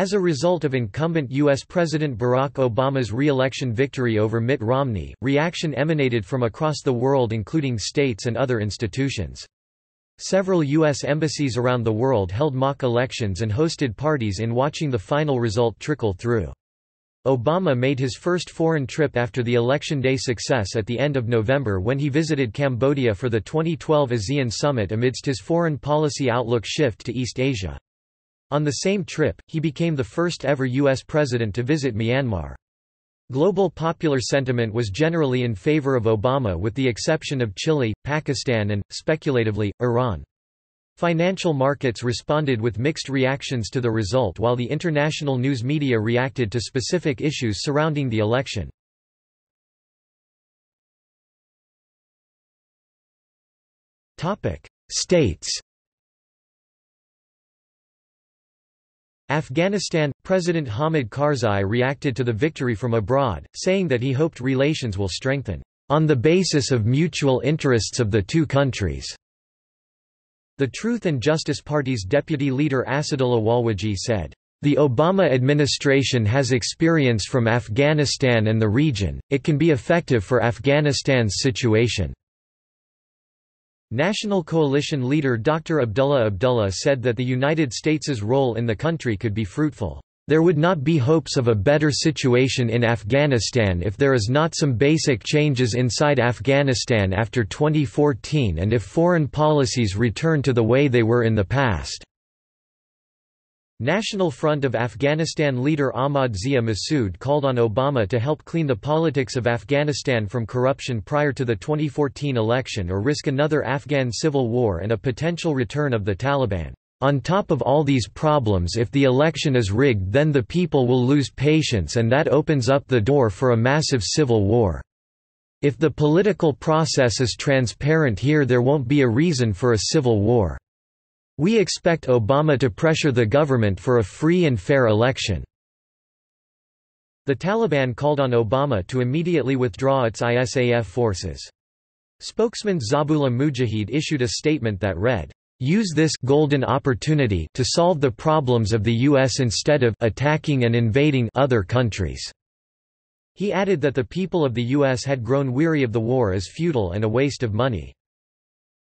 As a result of incumbent U.S. President Barack Obama's re-election victory over Mitt Romney, reaction emanated from across the world including states and other institutions. Several U.S. embassies around the world held mock elections and hosted parties in watching the final result trickle through. Obama made his first foreign trip after the election day success at the end of November when he visited Cambodia for the 2012 ASEAN summit amidst his foreign policy outlook shift to East Asia. On the same trip, he became the first ever U.S. president to visit Myanmar. Global popular sentiment was generally in favor of Obama with the exception of Chile, Pakistan and, speculatively, Iran. Financial markets responded with mixed reactions to the result while the international news media reacted to specific issues surrounding the election. States Afghanistan – President Hamid Karzai reacted to the victory from abroad, saying that he hoped relations will strengthen, "...on the basis of mutual interests of the two countries." The Truth and Justice Party's deputy leader Asadullah Walwaji said, "...the Obama administration has experience from Afghanistan and the region, it can be effective for Afghanistan's situation." National Coalition leader Dr. Abdullah Abdullah said that the United States's role in the country could be fruitful. There would not be hopes of a better situation in Afghanistan if there is not some basic changes inside Afghanistan after 2014 and if foreign policies return to the way they were in the past. National Front of Afghanistan leader Ahmad Zia Massoud called on Obama to help clean the politics of Afghanistan from corruption prior to the 2014 election or risk another Afghan civil war and a potential return of the Taliban. On top of all these problems if the election is rigged then the people will lose patience and that opens up the door for a massive civil war. If the political process is transparent here there won't be a reason for a civil war. We expect Obama to pressure the government for a free and fair election." The Taliban called on Obama to immediately withdraw its ISAF forces. Spokesman Zabihullah Mujahid issued a statement that read, "...use this golden opportunity to solve the problems of the U.S. instead of attacking and invading other countries." He added that the people of the U.S. had grown weary of the war as futile and a waste of money.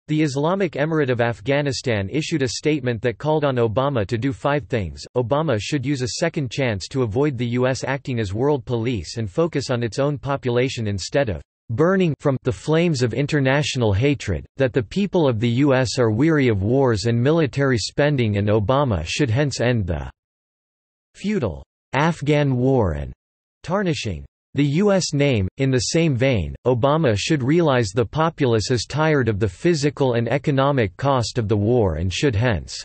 The Islamic Emirate of Afghanistan issued a statement that called on Obama to do five things. Obama should use a second chance to avoid the U.S. acting as world police and focus on its own population instead of burning from the flames of international hatred, that the people of the U.S. are weary of wars and military spending and Obama should hence end the feudal Afghan war and tarnishing the U.S. name, in the same vein, Obama should realize the populace is tired of the physical and economic cost of the war and should hence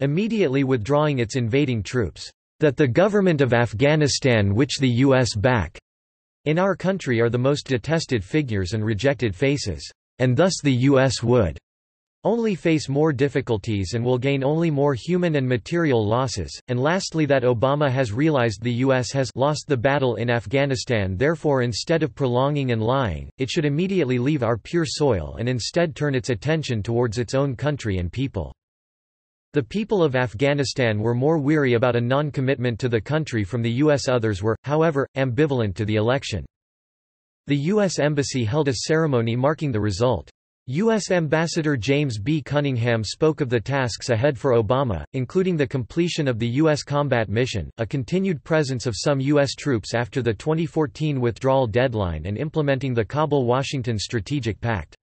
immediately withdrawing its invading troops. That the government of Afghanistan which the U.S. back in our country are the most detested figures and rejected faces, and thus the U.S. would only face more difficulties and will gain only more human and material losses, and lastly that Obama has realized the U.S. has lost the battle in Afghanistan therefore instead of prolonging and lying, it should immediately leave our pure soil and instead turn its attention towards its own country and people. The people of Afghanistan were more weary about a non-commitment to the country from the U.S. Others were, however, ambivalent to the election. The U.S. Embassy held a ceremony marking the result. U.S. Ambassador James B. Cunningham spoke of the tasks ahead for Obama, including the completion of the U.S. combat mission, a continued presence of some U.S. troops after the 2014 withdrawal deadline and implementing the Kabul-Washington Strategic Pact.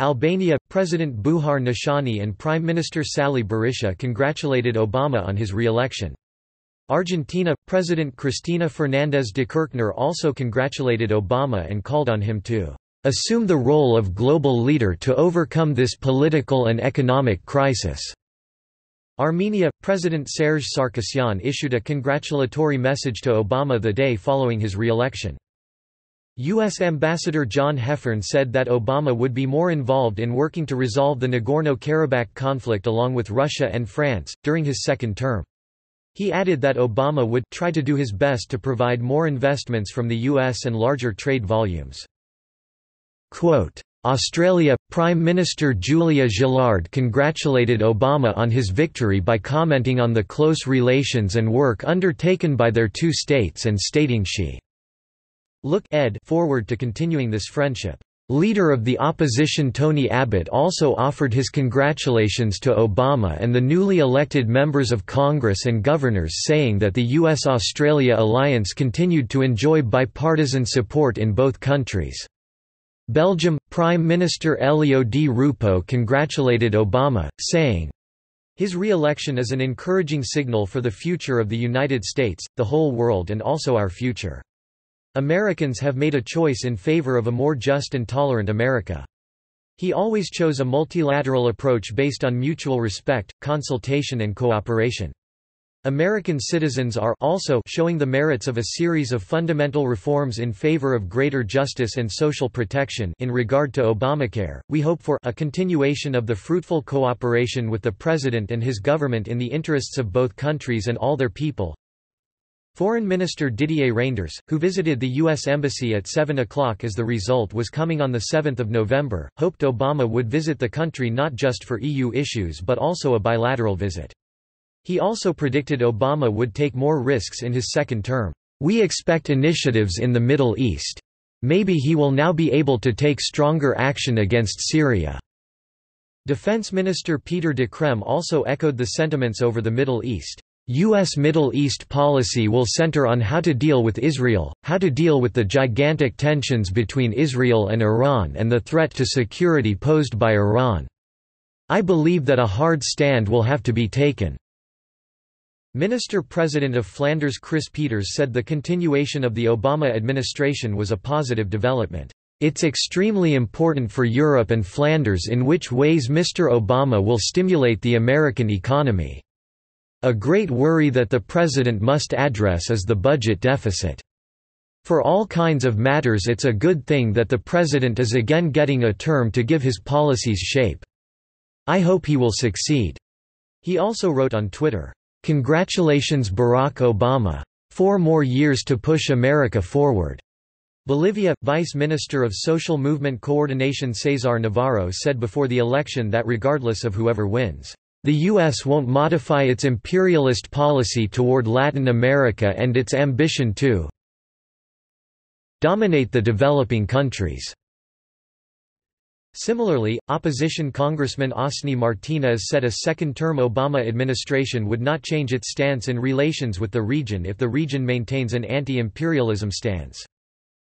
Albania, President Bujar Nishani and Prime Minister Sali Berisha congratulated Obama on his re-election. Argentina, President Cristina Fernández de Kirchner also congratulated Obama and called on him to assume the role of global leader to overcome this political and economic crisis." Armenia, President Serge Sarkisyan issued a congratulatory message to Obama the day following his re-election. U.S. Ambassador John Heffern said that Obama would be more involved in working to resolve the Nagorno-Karabakh conflict along with Russia and France, during his second term. He added that Obama would try to do his best to provide more investments from the U.S. and larger trade volumes. Quote, Australia – Prime Minister Julia Gillard congratulated Obama on his victory by commenting on the close relations and work undertaken by their two states and stating she look ed forward to continuing this friendship. Leader of the opposition Tony Abbott also offered his congratulations to Obama and the newly elected members of Congress and governors saying that the U.S.-Australia alliance continued to enjoy bipartisan support in both countries. Belgium – Prime Minister Elio Di Rupo congratulated Obama, saying, his re-election is an encouraging signal for the future of the United States, the whole world and also our future. Americans have made a choice in favor of a more just and tolerant America. He always chose a multilateral approach based on mutual respect, consultation and cooperation. American citizens are also showing the merits of a series of fundamental reforms in favor of greater justice and social protection in regard to Obamacare. We hope for a continuation of the fruitful cooperation with the president and his government in the interests of both countries and all their people. Foreign Minister Didier Reynders, who visited the U.S. Embassy at 7 o'clock as the result was coming on 7 November, hoped Obama would visit the country not just for EU issues but also a bilateral visit. He also predicted Obama would take more risks in his second term. We expect initiatives in the Middle East. Maybe he will now be able to take stronger action against Syria. Defense Minister Peter De Crem also echoed the sentiments over the Middle East. U.S. Middle East policy will center on how to deal with Israel, how to deal with the gigantic tensions between Israel and Iran and the threat to security posed by Iran. I believe that a hard stand will have to be taken. Minister-President of Flanders Kris Peeters said the continuation of the Obama administration was a positive development. It's extremely important for Europe and Flanders in which ways Mr. Obama will stimulate the American economy. A great worry that the President must address is the budget deficit. For all kinds of matters it's a good thing that the President is again getting a term to give his policies shape. I hope he will succeed." He also wrote on Twitter, "'Congratulations Barack Obama. Four more years to push America forward.'" Bolivia, Vice Minister of Social Movement Coordination Cesar Navarro said before the election that regardless of whoever wins, the U.S. won't modify its imperialist policy toward Latin America and its ambition to dominate the developing countries. Similarly, opposition Congressman Osni Martinez said a second-term Obama administration would not change its stance in relations with the region if the region maintains an anti-imperialism stance.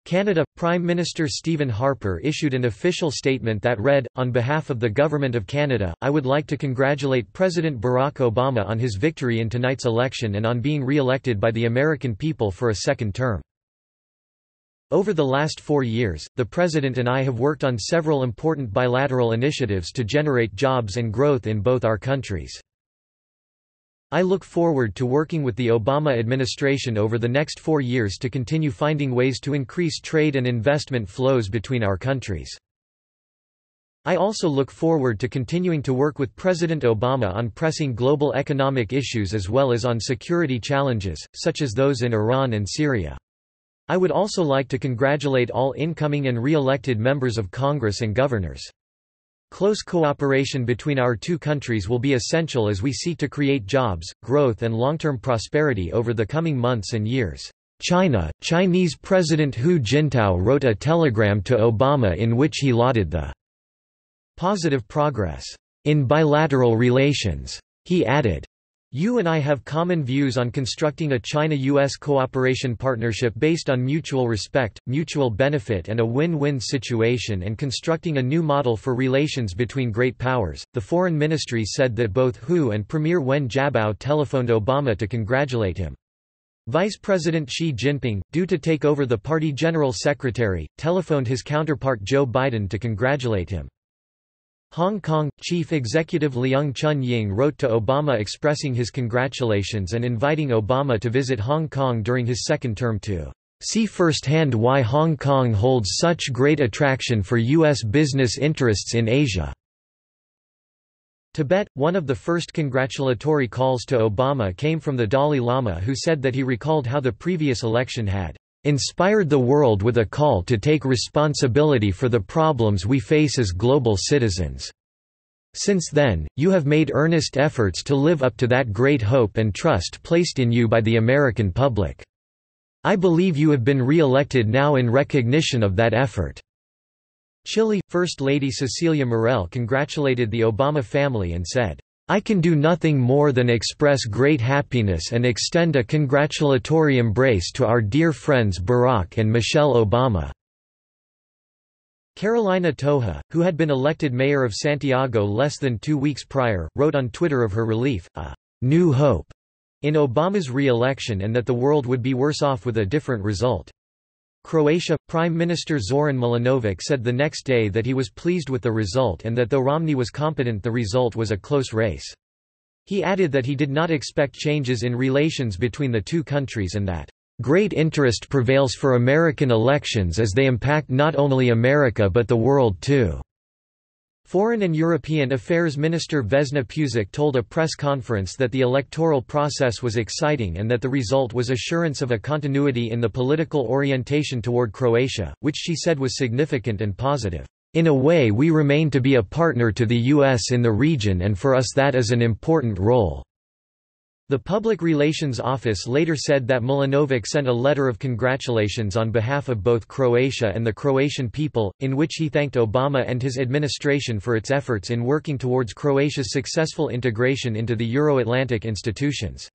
Canada Prime Minister Stephen Harper issued an official statement that read, On behalf of the Government of Canada, I would like to congratulate President Barack Obama on his victory in tonight's election and on being re-elected by the American people for a second term. Over the last four years, the President and I have worked on several important bilateral initiatives to generate jobs and growth in both our countries. I look forward to working with the Obama administration over the next four years to continue finding ways to increase trade and investment flows between our countries. I also look forward to continuing to work with President Obama on pressing global economic issues as well as on security challenges, such as those in Iran and Syria. I would also like to congratulate all incoming and re-elected members of Congress and governors. Close cooperation between our two countries will be essential as we seek to create jobs, growth and long-term prosperity over the coming months and years. China, Chinese President Hu Jintao wrote a telegram to Obama in which he lauded the positive progress in bilateral relations. He added, you and I have common views on constructing a China-US cooperation partnership based on mutual respect, mutual benefit and a win-win situation and constructing a new model for relations between great powers. The foreign ministry said that both Hu and Premier Wen Jiabao telephoned Obama to congratulate him. Vice President Xi Jinping, due to take over the party general secretary, telephoned his counterpart Joe Biden to congratulate him. Hong Kong, Chief Executive Leung Chun-ying wrote to Obama expressing his congratulations and inviting Obama to visit Hong Kong during his second term to see firsthand why Hong Kong holds such great attraction for U.S. business interests in Asia. Tibet, one of the first congratulatory calls to Obama came from the Dalai Lama who said that he recalled how the previous election had inspired the world with a call to take responsibility for the problems we face as global citizens. Since then, you have made earnest efforts to live up to that great hope and trust placed in you by the American public. I believe you have been re-elected now in recognition of that effort." Chile, First Lady Cecilia Morel congratulated the Obama family and said, I can do nothing more than express great happiness and extend a congratulatory embrace to our dear friends Barack and Michelle Obama." Carolina Tohá, who had been elected mayor of Santiago less than two weeks prior, wrote on Twitter of her relief, a new hope in Obama's re-election and that the world would be worse off with a different result. Croatia Prime Minister Zoran Milanovic said the next day that he was pleased with the result and that though Romney was competent the result was a close race. He added that he did not expect changes in relations between the two countries and that Great interest prevails for American elections as they impact not only America but the world too. Foreign and European Affairs Minister Vesna Pusic told a press conference that the electoral process was exciting and that the result was assurance of a continuity in the political orientation toward Croatia, which she said was significant and positive. In a way we remain to be a partner to the U.S. in the region and for us that is an important role. The Public Relations Office later said that Milanovic sent a letter of congratulations on behalf of both Croatia and the Croatian people, in which he thanked Obama and his administration for its efforts in working towards Croatia's successful integration into the Euro-Atlantic institutions.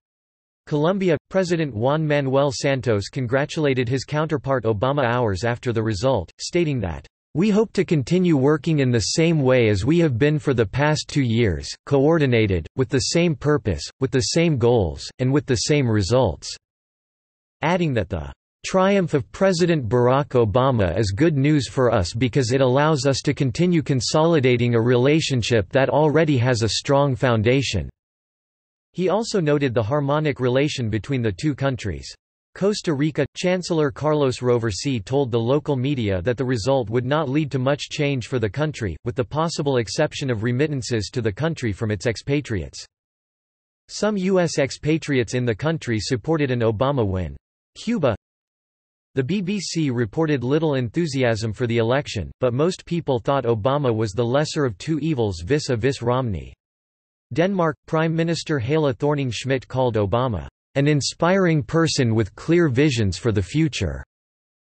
Colombia, President Juan Manuel Santos congratulated his counterpart Obama hours after the result, stating that we hope to continue working in the same way as we have been for the past two years, coordinated, with the same purpose, with the same goals, and with the same results." Adding that the triumph of President Barack Obama is good news for us because it allows us to continue consolidating a relationship that already has a strong foundation." He also noted the harmonic relation between the two countries. Costa Rica, Chancellor Carlos Roverssi told the local media that the result would not lead to much change for the country, with the possible exception of remittances to the country from its expatriates. Some U.S. expatriates in the country supported an Obama win. Cuba The BBC reported little enthusiasm for the election, but most people thought Obama was the lesser of two evils vis-a-vis -vis Romney. Denmark, Prime Minister Helle Thorning-Schmidt called Obama an inspiring person with clear visions for the future,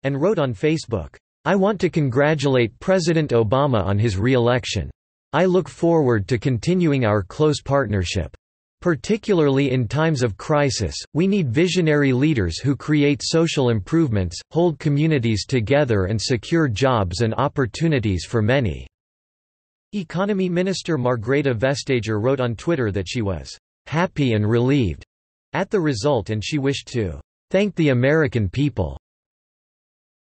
and wrote on Facebook, I want to congratulate President Obama on his re-election. I look forward to continuing our close partnership. Particularly in times of crisis, we need visionary leaders who create social improvements, hold communities together and secure jobs and opportunities for many." Economy Minister Margrethe Vestager wrote on Twitter that she was "...happy and relieved." At the result and she wished to thank the American people.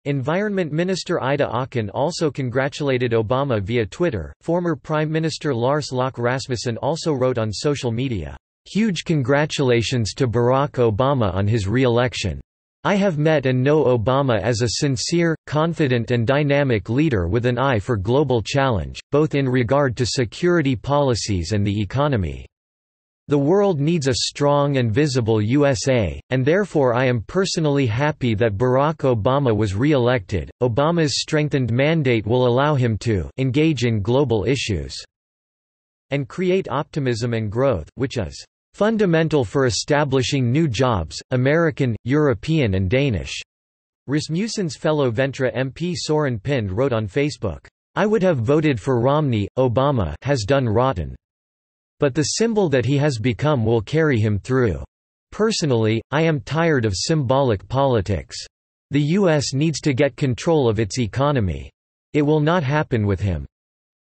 Environment Minister Ida Auken also congratulated Obama via Twitter. Former Prime Minister Lars Løkke Rasmussen also wrote on social media, Huge congratulations to Barack Obama on his re-election. I have met and know Obama as a sincere, confident and dynamic leader with an eye for global challenge, both in regard to security policies and the economy. The world needs a strong and visible USA, and therefore I am personally happy that Barack Obama was re-elected. Obama's strengthened mandate will allow him to engage in global issues and create optimism and growth, which is fundamental for establishing new jobs, American, European and Danish. Rasmussen's fellow Venstre MP Soren Pind wrote on Facebook, I would have voted for Romney, Obama has done rotten. But the symbol that he has become will carry him through. Personally, I am tired of symbolic politics. The U.S. needs to get control of its economy. It will not happen with him.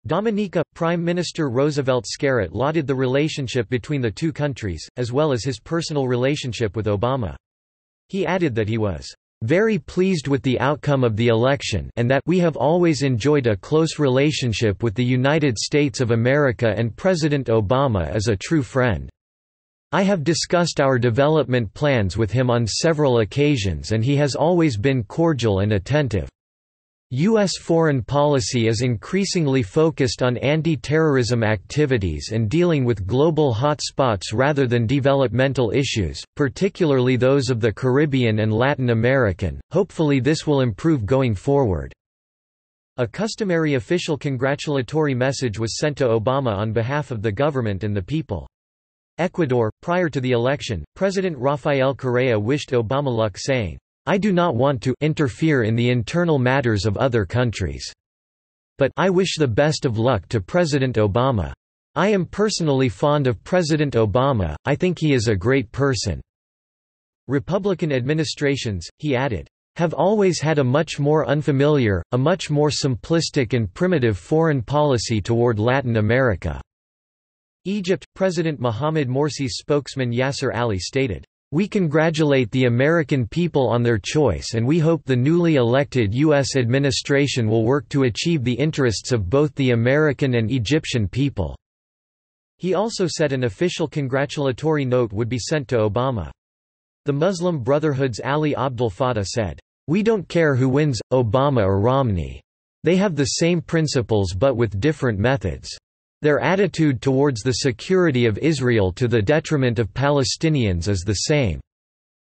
Dominica, Prime Minister Roosevelt Skerrit lauded the relationship between the two countries, as well as his personal relationship with Obama. He added that he was very pleased with the outcome of the election and that we have always enjoyed a close relationship with the United States of America and President Obama is a true friend. I have discussed our development plans with him on several occasions and he has always been cordial and attentive. U.S. foreign policy is increasingly focused on anti-terrorism activities and dealing with global hotspots rather than developmental issues, particularly those of the Caribbean and Latin American. Hopefully this will improve going forward. A customary official congratulatory message was sent to Obama on behalf of the government and the people. Ecuador, prior to the election, President Rafael Correa wished Obama luck saying, I do not want to interfere in the internal matters of other countries. But I wish the best of luck to President Obama. I am personally fond of President Obama, I think he is a great person. Republican administrations, he added, have always had a much more unfamiliar, a much more simplistic and primitive foreign policy toward Latin America. Egypt, President Mohamed Morsi's spokesman Yasser Ali stated, we congratulate the American people on their choice and we hope the newly elected U.S. administration will work to achieve the interests of both the American and Egyptian people." He also said an official congratulatory note would be sent to Obama. The Muslim Brotherhood's Ali Abdel Fattah said, "...we don't care who wins, Obama or Romney. They have the same principles but with different methods." Their attitude towards the security of Israel to the detriment of Palestinians is the same.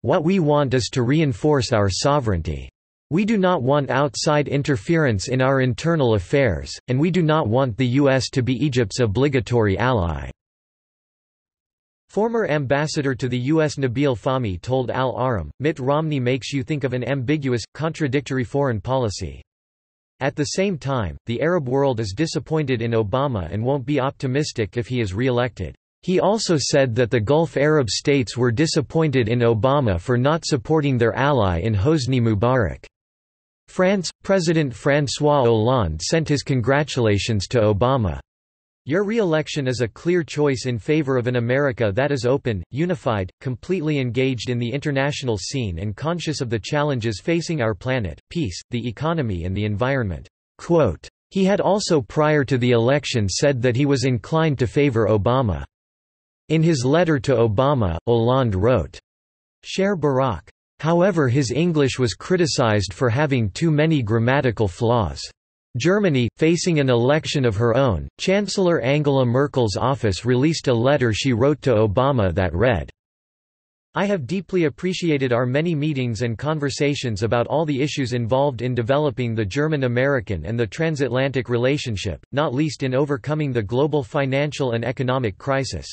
What we want is to reinforce our sovereignty. We do not want outside interference in our internal affairs, and we do not want the U.S. to be Egypt's obligatory ally." Former ambassador to the U.S. Nabil Fahmy told Al-Ahram, Mitt Romney makes you think of an ambiguous, contradictory foreign policy. At the same time, the Arab world is disappointed in Obama and won't be optimistic if he is re-elected. He also said that the Gulf Arab states were disappointed in Obama for not supporting their ally in Hosni Mubarak. France, President François Hollande sent his congratulations to Obama. Your re-election is a clear choice in favor of an America that is open, unified, completely engaged in the international scene and conscious of the challenges facing our planet, peace, the economy and the environment." Quote, he had also prior to the election said that he was inclined to favor Obama. In his letter to Obama, Hollande wrote, Cher Barack. However his English was criticized for having too many grammatical flaws. Germany, facing an election of her own, Chancellor Angela Merkel's office released a letter she wrote to Obama that read, I have deeply appreciated our many meetings and conversations about all the issues involved in developing the German-American and the transatlantic relationship, not least in overcoming the global financial and economic crisis.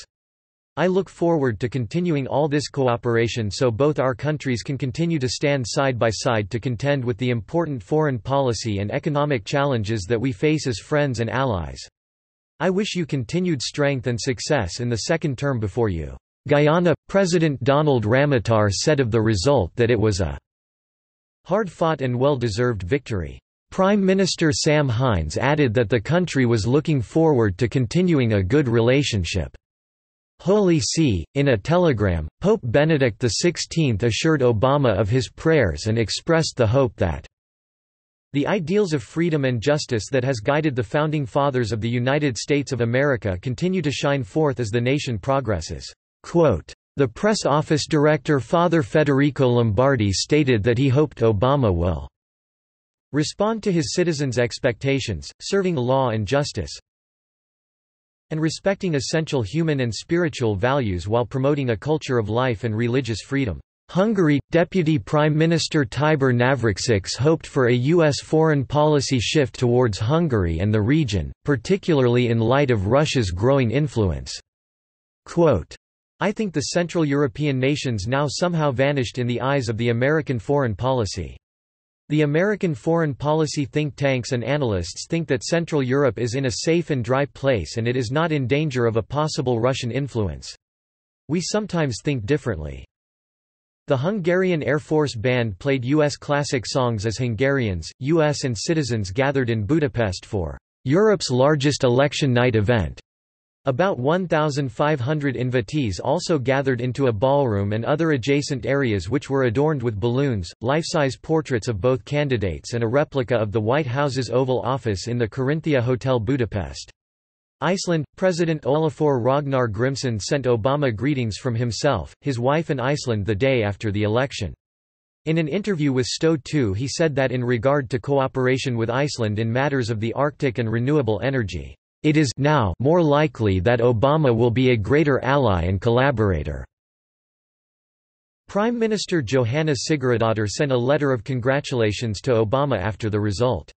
I look forward to continuing all this cooperation so both our countries can continue to stand side by side to contend with the important foreign policy and economic challenges that we face as friends and allies. I wish you continued strength and success in the second term before you. Guyana, President Donald Ramotar said of the result that it was a hard-fought and well-deserved victory. Prime Minister Sam Hinds added that the country was looking forward to continuing a good relationship. Holy See, in a telegram, Pope Benedict XVI assured Obama of his prayers and expressed the hope that the ideals of freedom and justice that has guided the Founding Fathers of the United States of America continue to shine forth as the nation progresses. Quote, the press office director Father Federico Lombardi stated that he hoped Obama will respond to his citizens' expectations, serving law and justice, and respecting essential human and spiritual values while promoting a culture of life and religious freedom. Hungary – Deputy Prime Minister Tibor Navracsics hoped for a U.S. foreign policy shift towards Hungary and the region, particularly in light of Russia's growing influence. Quote, I think the Central European nations now somehow vanished in the eyes of the American foreign policy. The American foreign policy think tanks and analysts think that Central Europe is in a safe and dry place and it is not in danger of a possible Russian influence. We sometimes think differently. The Hungarian Air Force Band played U.S. classic songs as Hungarians, U.S. and citizens gathered in Budapest for Europe's largest election night event. About 1,500 invitees also gathered into a ballroom and other adjacent areas which were adorned with balloons, life-size portraits of both candidates and a replica of the White House's Oval Office in the Corinthia Hotel Budapest. Iceland, President Olafur Ragnar Grimsson sent Obama greetings from himself, his wife and Iceland the day after the election. In an interview with Stöð 2 he said that in regard to cooperation with Iceland in matters of the Arctic and renewable energy, "...it is now more likely that Obama will be a greater ally and collaborator." Prime Minister Johanna Sigurðardóttir sent a letter of congratulations to Obama after the result.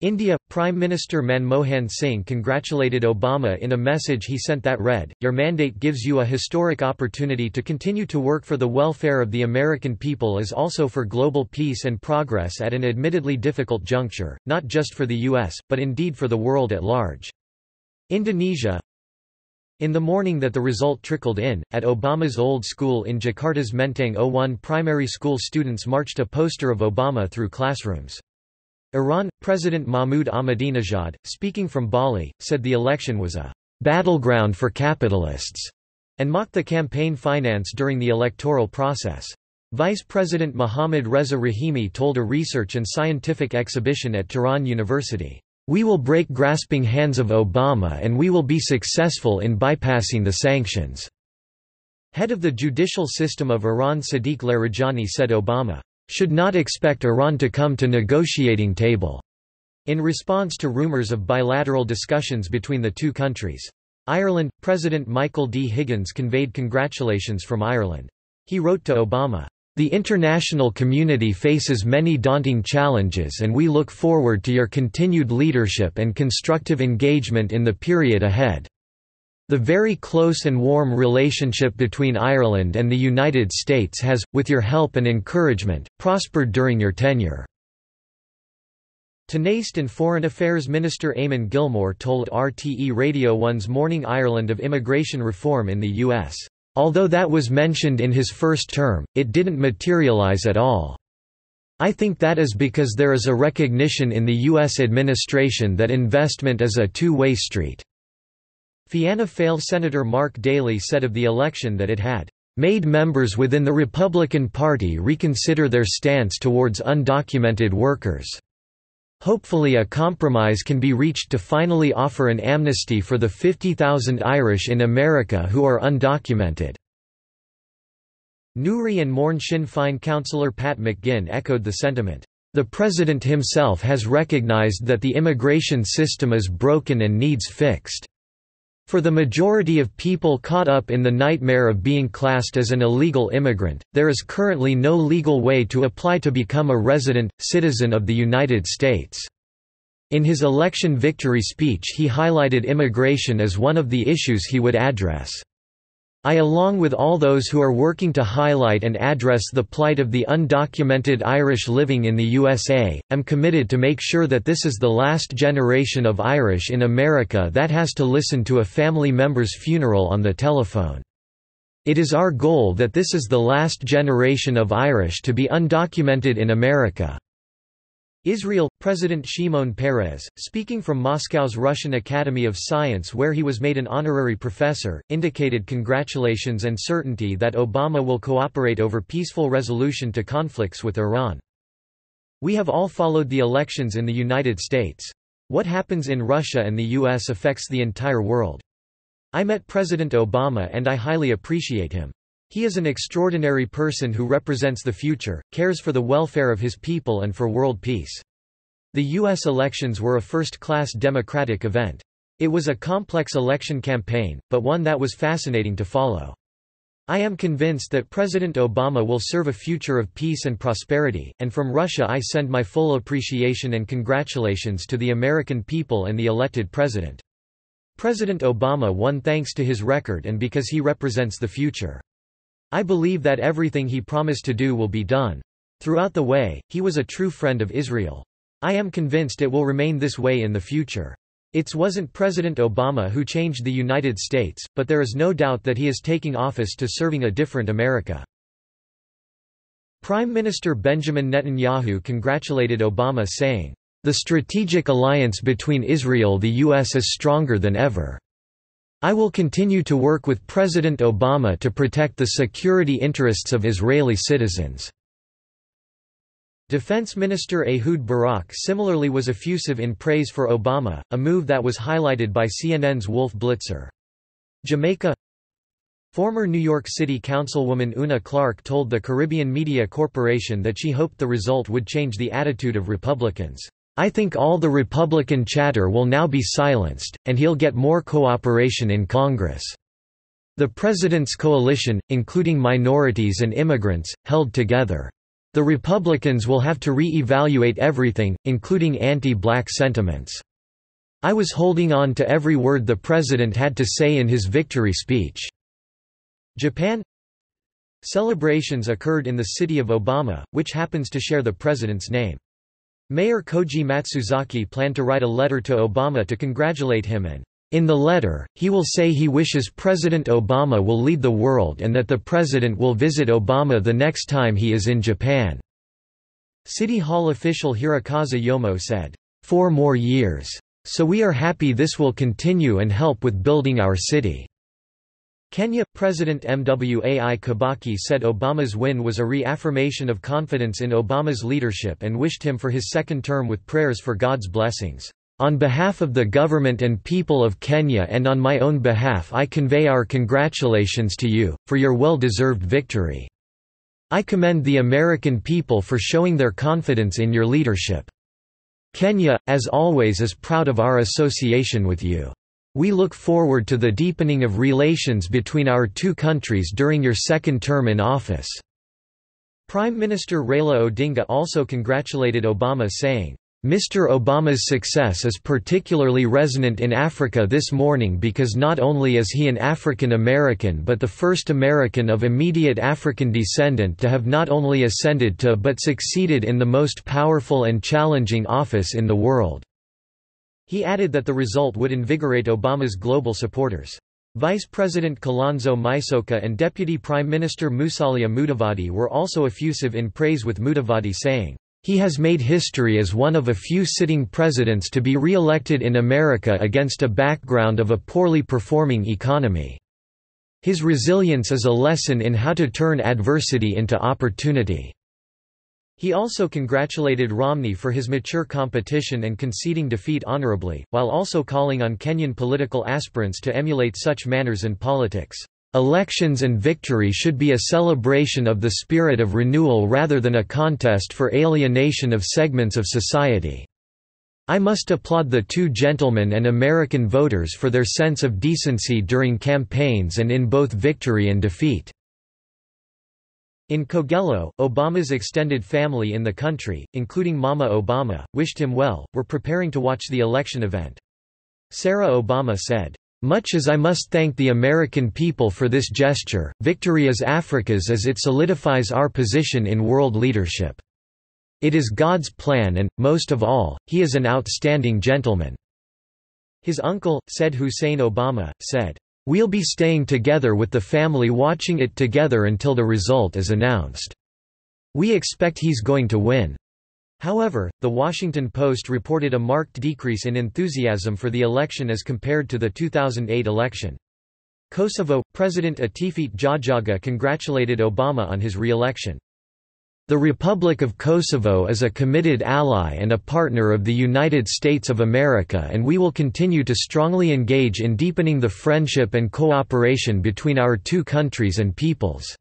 India Prime Minister Manmohan Singh congratulated Obama in a message he sent that read, Your mandate gives you a historic opportunity to continue to work for the welfare of the American people as also for global peace and progress at an admittedly difficult juncture, not just for the U.S., but indeed for the world at large. Indonesia in the morning that the result trickled in, at Obama's old school in Jakarta's Menteng 01 primary school students marched a poster of Obama through classrooms. Iran – President Mahmoud Ahmadinejad, speaking from Bali, said the election was a «battleground for capitalists» and mocked the campaign finance during the electoral process. Vice President Mohammad Reza Rahimi told a research and scientific exhibition at Tehran University, "...we will break grasping hands of Obama and we will be successful in bypassing the sanctions." Head of the judicial system of Iran Sadiq Larijani said Obama should not expect Iran to come to negotiating table, in response to rumors of bilateral discussions between the two countries. Ireland, President Michael D. Higgins conveyed congratulations from Ireland. He wrote to Obama, "...the international community faces many daunting challenges and we look forward to your continued leadership and constructive engagement in the period ahead." The very close and warm relationship between Ireland and the United States has, with your help and encouragement, prospered during your tenure." Tánaiste and Foreign Affairs Minister Eamon Gilmore told RTE Radio 1's Morning Ireland of immigration reform in the U.S. Although that was mentioned in his first term, it didn't materialize at all. I think that is because there is a recognition in the U.S. administration that investment is a two-way street. Fianna Fáil Senator Mark Daly said of the election that it had made members within the Republican Party reconsider their stance towards undocumented workers. Hopefully a compromise can be reached to finally offer an amnesty for the 50,000 Irish in America who are undocumented." Newry and Mourne Sinn Féin councillor Pat McGinn echoed the sentiment. The President himself has recognised that the immigration system is broken and needs fixed. For the majority of people caught up in the nightmare of being classed as an illegal immigrant, there is currently no legal way to apply to become a resident, citizen of the United States. In his election victory speech he highlighted immigration as one of the issues he would address. I along with all those who are working to highlight and address the plight of the undocumented Irish living in the USA, am committed to make sure that this is the last generation of Irish in America that has to listen to a family member's funeral on the telephone. It is our goal that this is the last generation of Irish to be undocumented in America. Israel, President Shimon Peres, speaking from Moscow's Russian Academy of Science where he was made an honorary professor, indicated congratulations and certainty that Obama will cooperate over peaceful resolution to conflicts with Iran. We have all followed the elections in the United States. What happens in Russia and the US affects the entire world. I met President Obama and I highly appreciate him. He is an extraordinary person who represents the future, cares for the welfare of his people and for world peace. The U.S. elections were a first-class democratic event. It was a complex election campaign, but one that was fascinating to follow. I am convinced that President Obama will serve a future of peace and prosperity, and from Russia I send my full appreciation and congratulations to the American people and the elected president. President Obama won thanks to his record and because he represents the future. I believe that everything he promised to do will be done. Throughout the way, he was a true friend of Israel. I am convinced it will remain this way in the future. It wasn't President Obama who changed the United States, but there is no doubt that he is taking office to serving a different America. Prime Minister Benjamin Netanyahu congratulated Obama saying, "...the strategic alliance between Israel the U.S. is stronger than ever." I will continue to work with President Obama to protect the security interests of Israeli citizens." Defense Minister Ehud Barak similarly was effusive in praise for Obama, a move that was highlighted by CNN's Wolf Blitzer. Jamaica Former New York City Councilwoman Una Clark told the Caribbean Media Corporation that she hoped the result would change the attitude of Republicans. I think all the Republican chatter will now be silenced, and he'll get more cooperation in Congress. The president's coalition, including minorities and immigrants, held together. The Republicans will have to re-evaluate everything, including anti-black sentiments. I was holding on to every word the president had to say in his victory speech. Japan Celebrations occurred in the city of Obama, which happens to share the president's name. Mayor Koji Matsuzaki planned to write a letter to Obama to congratulate him and, in the letter, he will say he wishes President Obama will lead the world and that the president will visit Obama the next time he is in Japan. City Hall official Hirokazu Yomo said, Four more years. So we are happy this will continue and help with building our city. Kenya President Mwai Kibaki said Obama's win was a reaffirmation of confidence in Obama's leadership and wished him for his second term with prayers for God's blessings. On behalf of the government and people of Kenya and on my own behalf I convey our congratulations to you, for your well-deserved victory. I commend the American people for showing their confidence in your leadership. Kenya, as always is proud of our association with you. We look forward to the deepening of relations between our two countries during your second term in office." Prime Minister Raila Odinga also congratulated Obama saying, Mr. Obama's success is particularly resonant in Africa this morning because not only is he an African American but the first American of immediate African descendant to have not only ascended to but succeeded in the most powerful and challenging office in the world. He added that the result would invigorate Obama's global supporters. Vice President Kalonzo Musyoka and Deputy Prime Minister Musalia Mudavadi were also effusive in praise with Mudavadi saying, "...he has made history as one of a few sitting presidents to be re-elected in America against a background of a poorly performing economy. His resilience is a lesson in how to turn adversity into opportunity." He also congratulated Romney for his mature competition and conceding defeat honorably, while also calling on Kenyan political aspirants to emulate such manners in politics. Elections and victory should be a celebration of the spirit of renewal rather than a contest for alienation of segments of society. I must applaud the two gentlemen and American voters for their sense of decency during campaigns and in both victory and defeat. In Kogelo, Obama's extended family in the country, including Mama Obama, wished him well, were preparing to watch the election event. Sarah Obama said, much as I must thank the American people for this gesture, victory is Africa's as it solidifies our position in world leadership. It is God's plan and, most of all, he is an outstanding gentleman." His uncle, said Hussein Obama, said, We'll be staying together with the family watching it together until the result is announced. We expect he's going to win. However, The Washington Post reported a marked decrease in enthusiasm for the election as compared to the 2008 election. Kosovo, President Atifete Jahjaga congratulated Obama on his re-election. The Republic of Kosovo is a committed ally and a partner of the United States of America and we will continue to strongly engage in deepening the friendship and cooperation between our two countries and peoples.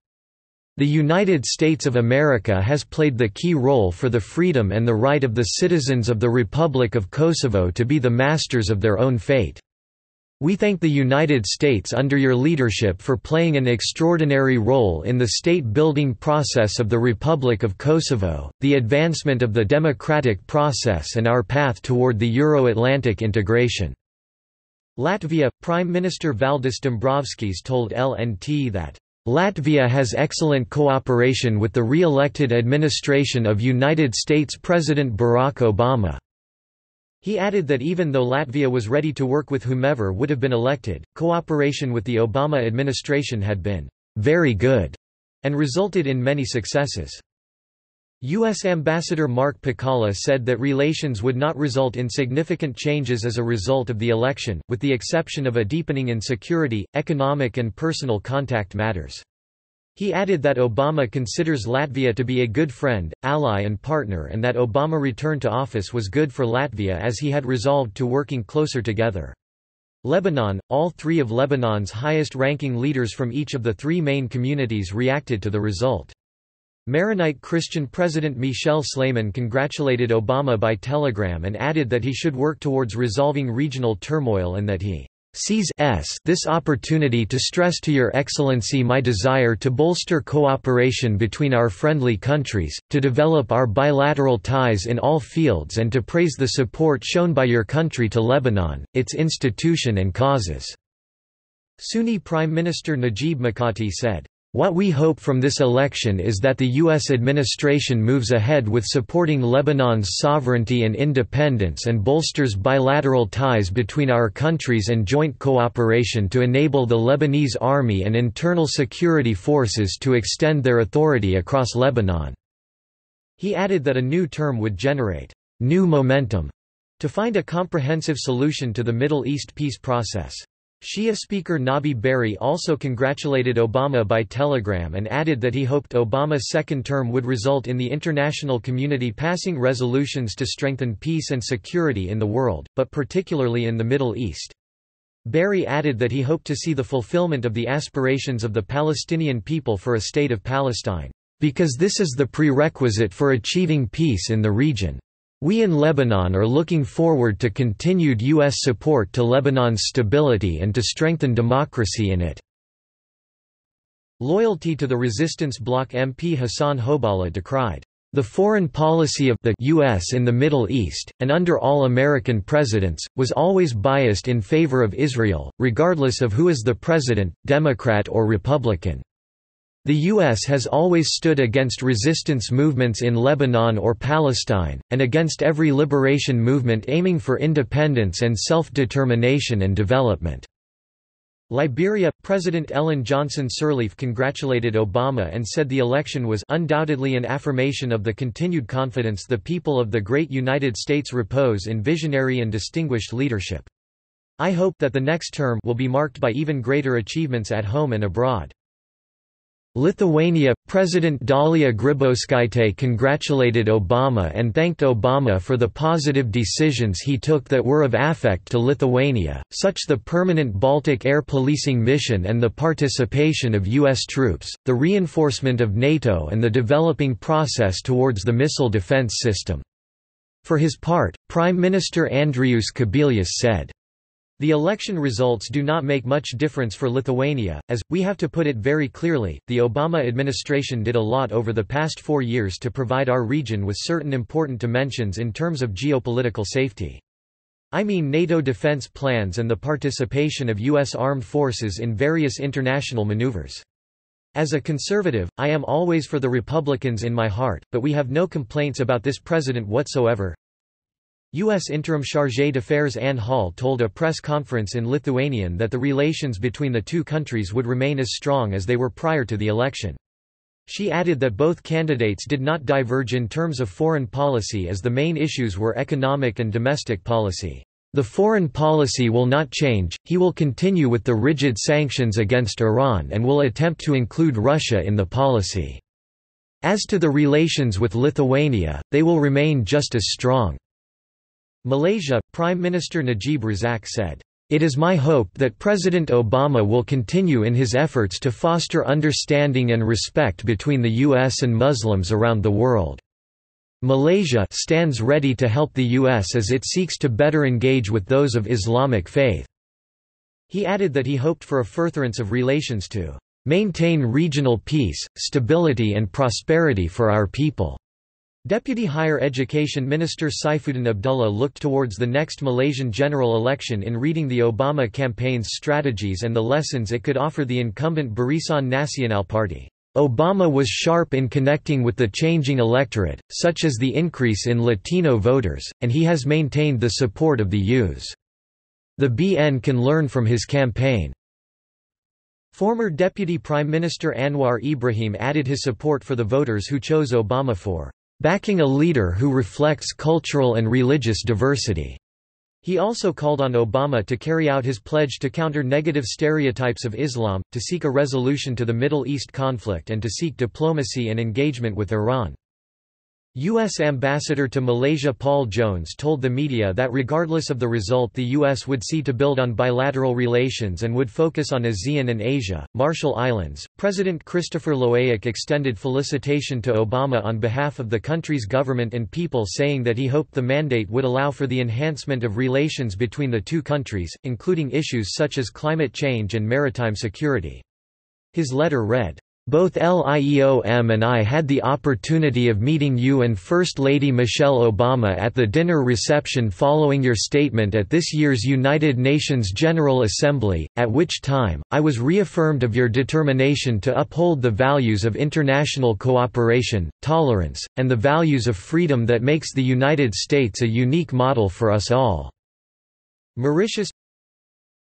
The United States of America has played the key role for the freedom and the right of the citizens of the Republic of Kosovo to be the masters of their own fate. We thank the United States under your leadership for playing an extraordinary role in the state-building process of the Republic of Kosovo, the advancement of the democratic process and our path toward the Euro-Atlantic integration." Latvia – Prime Minister Valdis Dombrovskis told LNT that Latvia has excellent cooperation with the re-elected administration of United States President Barack Obama. He added that even though Latvia was ready to work with whomever would have been elected, cooperation with the Obama administration had been very good and resulted in many successes. U.S. Ambassador Mark Pekala said that relations would not result in significant changes as a result of the election, with the exception of a deepening in security, economic and personal contact matters. He added that Obama considers Latvia to be a good friend, ally and partner and that Obama return to office was good for Latvia as he had resolved to working closer together. Lebanon, all three of Lebanon's highest-ranking leaders from each of the three main communities reacted to the result. Maronite Christian President Michel Sleiman congratulated Obama by telegram and added that he should work towards resolving regional turmoil and that he sees this opportunity to stress to Your Excellency my desire to bolster cooperation between our friendly countries, to develop our bilateral ties in all fields and to praise the support shown by your country to Lebanon, its institution and causes." Sunni Prime Minister Najib Mikati said, what we hope from this election is that the U.S. administration moves ahead with supporting Lebanon's sovereignty and independence and bolsters bilateral ties between our countries and joint cooperation to enable the Lebanese army and internal security forces to extend their authority across Lebanon." He added that a new term would generate «new momentum» to find a comprehensive solution to the Middle East peace process. Shia Speaker Nabi Berri also congratulated Obama by telegram and added that he hoped Obama's second term would result in the international community passing resolutions to strengthen peace and security in the world, but particularly in the Middle East. Berri added that he hoped to see the fulfillment of the aspirations of the Palestinian people for a state of Palestine, because this is the prerequisite for achieving peace in the region. We in Lebanon are looking forward to continued U.S. support to Lebanon's stability and to strengthen democracy in it. Loyalty to the resistance bloc MP Hassan Hoballah decried the foreign policy of the U.S. in the Middle East, and under all American presidents, was always biased in favor of Israel, regardless of who is the president, Democrat or Republican. The U.S. has always stood against resistance movements in Lebanon or Palestine, and against every liberation movement aiming for independence and self-determination and development. Liberia – President Ellen Johnson Sirleaf congratulated Obama and said the election was undoubtedly an affirmation of the continued confidence the people of the great United States repose in visionary and distinguished leadership. I hope that the next term will be marked by even greater achievements at home and abroad. Lithuania – President Dalia Grybauskaitė congratulated Obama and thanked Obama for the positive decisions he took that were of affect to Lithuania, such the permanent Baltic air policing mission and the participation of U.S. troops, the reinforcement of NATO and the developing process towards the missile defense system. For his part, Prime Minister Andrius Kubilius said, the election results do not make much difference for Lithuania, as, we have to put it very clearly, the Obama administration did a lot over the past four years to provide our region with certain important dimensions in terms of geopolitical safety. I mean NATO defense plans and the participation of U.S. armed forces in various international maneuvers. As a conservative, I am always for the Republicans in my heart, but we have no complaints about this president whatsoever. U.S. Interim Chargé d'Affaires Anne Hall told a press conference in Lithuanian that the relations between the two countries would remain as strong as they were prior to the election. She added that both candidates did not diverge in terms of foreign policy as the main issues were economic and domestic policy. The foreign policy will not change, he will continue with the rigid sanctions against Iran and will attempt to include Russia in the policy. As to the relations with Lithuania, they will remain just as strong. Malaysia, Prime Minister Najib Razak said, it is my hope that President Obama will continue in his efforts to foster understanding and respect between the U.S. and Muslims around the world. Malaysia stands ready to help the U.S. as it seeks to better engage with those of Islamic faith." He added that he hoped for a furtherance of relations to "...maintain regional peace, stability and prosperity for our people." Deputy Higher Education Minister Saifuddin Abdullah looked towards the next Malaysian general election in reading the Obama campaign's strategies and the lessons it could offer the incumbent Barisan Nasional Party. Obama was sharp in connecting with the changing electorate, such as the increase in Latino voters, and he has maintained the support of the youths. The BN can learn from his campaign. Former Deputy Prime Minister Anwar Ibrahim added his support for the voters who chose Obama for backing a leader who reflects cultural and religious diversity. He also called on Obama to carry out his pledge to counter negative stereotypes of Islam, to seek a resolution to the Middle East conflict and to seek diplomacy and engagement with Iran. U.S. Ambassador to Malaysia Paul Jones told the media that regardless of the result the U.S. would see to build on bilateral relations and would focus on ASEAN and Asia, Marshall Islands. President Christopher Loeak extended felicitation to Obama on behalf of the country's government and people saying that he hoped the mandate would allow for the enhancement of relations between the two countries, including issues such as climate change and maritime security. His letter read, both LIEOM and I had the opportunity of meeting you and First Lady Michelle Obama at the dinner reception following your statement at this year's United Nations General Assembly, at which time, I was reaffirmed of your determination to uphold the values of international cooperation, tolerance, and the values of freedom that makes the United States a unique model for us all. Mauritius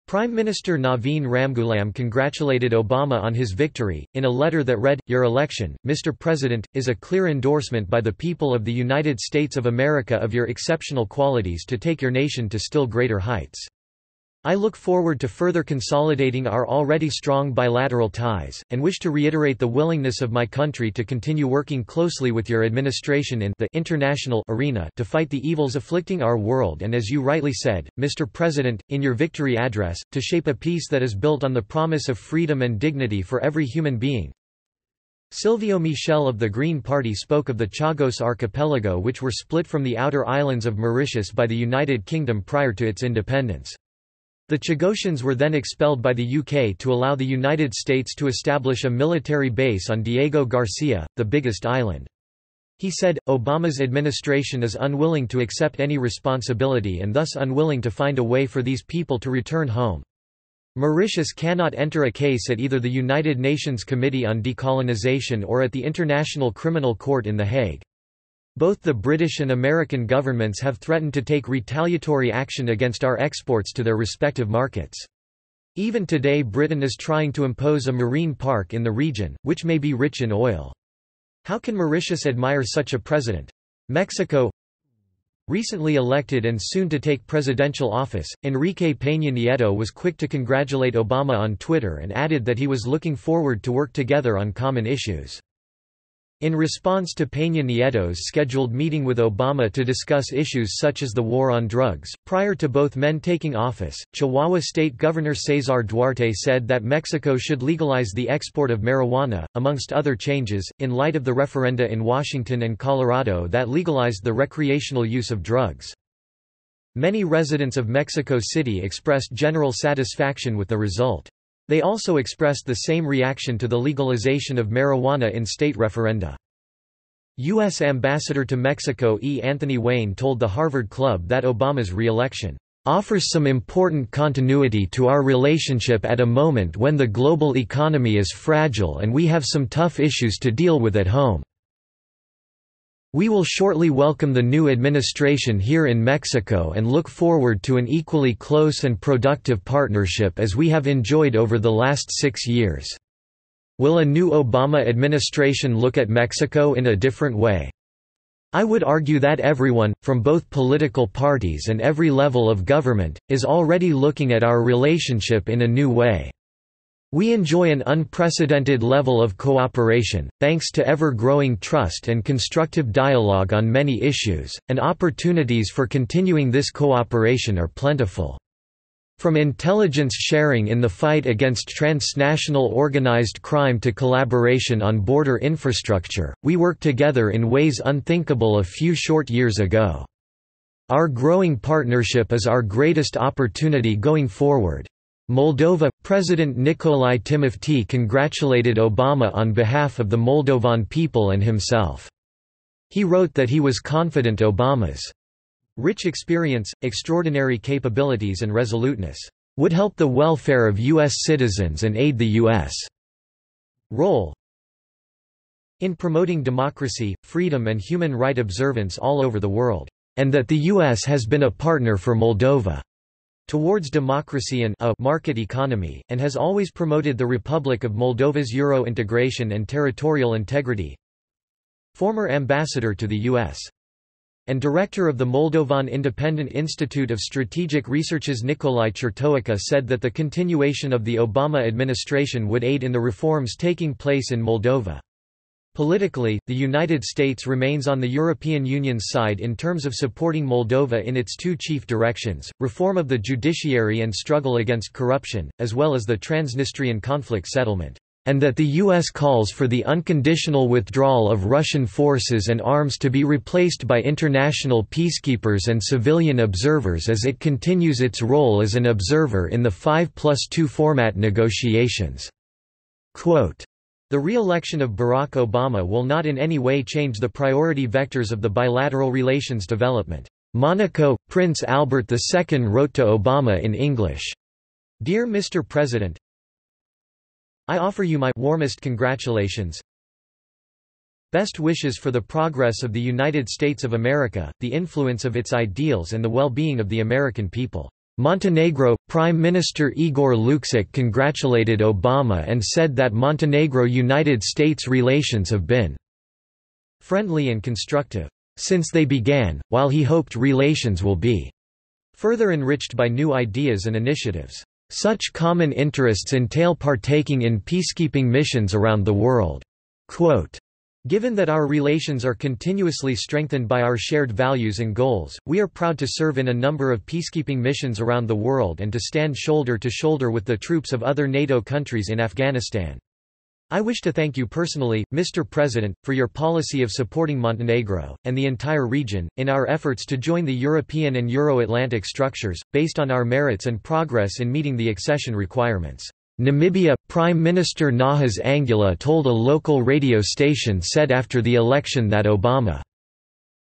Prime Minister Navin Ramgoolam congratulated Obama on his victory, in a letter that read, Your election, Mr. President, is a clear endorsement by the people of the United States of America of your exceptional qualities to take your nation to still greater heights. I look forward to further consolidating our already strong bilateral ties, and wish to reiterate the willingness of my country to continue working closely with your administration in the international arena to fight the evils afflicting our world and as you rightly said, Mr. President, in your victory address, to shape a peace that is built on the promise of freedom and dignity for every human being. Sylvio Michel of the Green Party spoke of the Chagos archipelago which were split from the outer islands of Mauritius by the United Kingdom prior to its independence. The Chagosians were then expelled by the UK to allow the United States to establish a military base on Diego Garcia, the biggest island. He said, Obama's administration is unwilling to accept any responsibility and thus unwilling to find a way for these people to return home. Mauritius cannot enter a case at either the United Nations Committee on Decolonization or at the International Criminal Court in The Hague. Both the British and American governments have threatened to take retaliatory action against our exports to their respective markets. Even today Britain is trying to impose a marine park in the region, which may be rich in oil. How can Mauritius admire such a president? Mexico Recently elected and soon to take presidential office, Enrique Peña Nieto was quick to congratulate Obama on Twitter and added that he was looking forward to work together on common issues. In response to Peña Nieto's scheduled meeting with Obama to discuss issues such as the war on drugs, prior to both men taking office, Chihuahua State Governor Cesar Duarte said that Mexico should legalize the export of marijuana, amongst other changes, in light of the referenda in Washington and Colorado that legalized the recreational use of drugs. Many residents of Mexico City expressed general satisfaction with the result. They also expressed the same reaction to the legalization of marijuana in state referenda. U.S. Ambassador to Mexico E. Anthony Wayne told the Harvard Club that Obama's re-election offers some important continuity to our relationship at a moment when the global economy is fragile and we have some tough issues to deal with at home. We will shortly welcome the new administration here in Mexico and look forward to an equally close and productive partnership as we have enjoyed over the last six years. Will a new Obama administration look at Mexico in a different way? I would argue that everyone, from both political parties and every level of government, is already looking at our relationship in a new way. We enjoy an unprecedented level of cooperation, thanks to ever-growing trust and constructive dialogue on many issues, and opportunities for continuing this cooperation are plentiful. From intelligence sharing in the fight against transnational organized crime to collaboration on border infrastructure, we work together in ways unthinkable a few short years ago. Our growing partnership is our greatest opportunity going forward. Moldova – President Nicolae Timofti congratulated Obama on behalf of the Moldovan people and himself. He wrote that he was confident Obama's rich experience, extraordinary capabilities and resoluteness would help the welfare of U.S. citizens and aid the U.S. role in promoting democracy, freedom and human right observance all over the world, and that the U.S. has been a partner for Moldova towards democracy and a market economy, and has always promoted the Republic of Moldova's Euro integration and territorial integrity. Former ambassador to the U.S. and director of the Moldovan Independent Institute of Strategic Researches Nicolae Chirtoacă said that the continuation of the Obama administration would aid in the reforms taking place in Moldova. Politically, the United States remains on the European Union's side in terms of supporting Moldova in its two chief directions, reform of the judiciary and struggle against corruption, as well as the Transnistrian conflict settlement, and that the U.S. calls for the unconditional withdrawal of Russian forces and arms to be replaced by international peacekeepers and civilian observers as it continues its role as an observer in the 5 plus 2 format negotiations. Quote, the re-election of Barack Obama will not in any way change the priority vectors of the bilateral relations development. Monaco, Prince Albert II wrote to Obama in English, Dear Mr. President, I offer you my warmest congratulations, best wishes for the progress of the United States of America, the influence of its ideals and the well-being of the American people. Montenegro Prime Minister Igor Lukšić congratulated Obama and said that Montenegro-United States relations have been friendly and constructive since they began, while he hoped relations will be further enriched by new ideas and initiatives. Such common interests entail partaking in peacekeeping missions around the world. Quote, Given that our relations are continuously strengthened by our shared values and goals, we are proud to serve in a number of peacekeeping missions around the world and to stand shoulder to shoulder with the troops of other NATO countries in Afghanistan. I wish to thank you personally, Mr. President, for your policy of supporting Montenegro, and the entire region, in our efforts to join the European and Euro-Atlantic structures, based on our merits and progress in meeting the accession requirements. Namibia Prime Minister Nahas Angula told a local radio station said after the election that Obama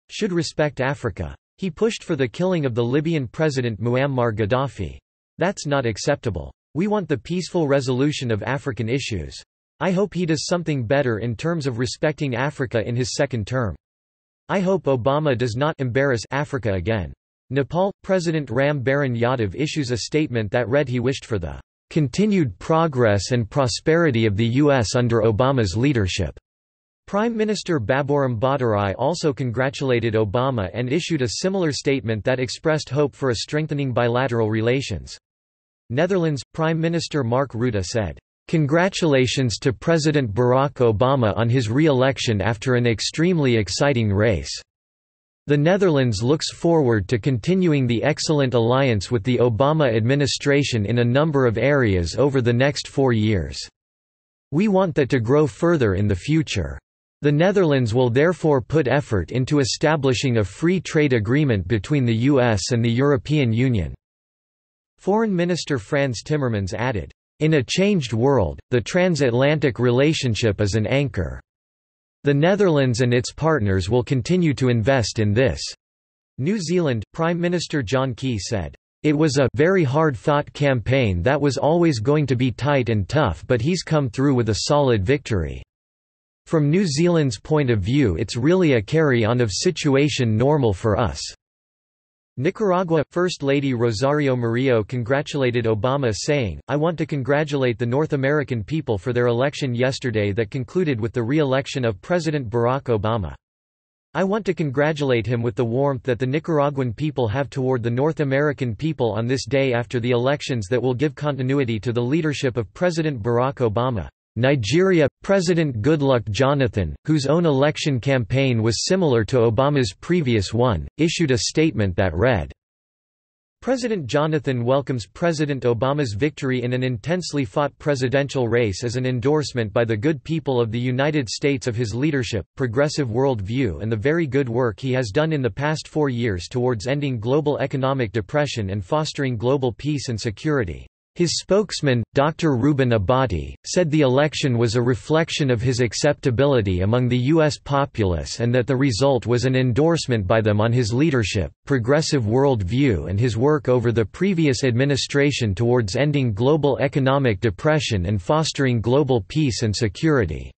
should respect Africa. He pushed for the killing of the Libyan president Muammar Gaddafi. That's not acceptable. We want the peaceful resolution of African issues. I hope he does something better in terms of respecting Africa in his second term. I hope Obama does not embarrass Africa again. Nepal President Ram Baran Yadav issues a statement that read he wished for the continued progress and prosperity of the U.S. under Obama's leadership. Prime Minister Baburam Bhattarai also congratulated Obama and issued a similar statement that expressed hope for a strengthening bilateral relations. Netherlands Prime Minister Mark Rutte said, "Congratulations to President Barack Obama on his re-election after an extremely exciting race." The Netherlands looks forward to continuing the excellent alliance with the Obama administration in a number of areas over the next four years. We want that to grow further in the future. The Netherlands will therefore put effort into establishing a free trade agreement between the US and the European Union." Foreign Minister Frans Timmermans added, "...in a changed world, the transatlantic relationship is an anchor." The Netherlands and its partners will continue to invest in this. New Zealand, Prime Minister John Key said, it was a very hard-fought campaign that was always going to be tight and tough but he's come through with a solid victory. From New Zealand's point of view it's really a carry-on of situation normal for us. Nicaragua First Lady Rosario Murillo congratulated Obama saying, I want to congratulate the North American people for their election yesterday that concluded with the re-election of President Barack Obama. I want to congratulate him with the warmth that the Nicaraguan people have toward the North American people on this day after the elections that will give continuity to the leadership of President Barack Obama. Nigeria – President Goodluck Jonathan, whose own election campaign was similar to Obama's previous one, issued a statement that read, President Jonathan welcomes President Obama's victory in an intensely fought presidential race as an endorsement by the good people of the United States of his leadership, progressive world view and the very good work he has done in the past four years towards ending global economic depression and fostering global peace and security. His spokesman, Dr. Reuben Abati, said the election was a reflection of his acceptability among the U.S. populace and that the result was an endorsement by them on his leadership, progressive world view and his work over the previous administration towards ending global economic depression and fostering global peace and security.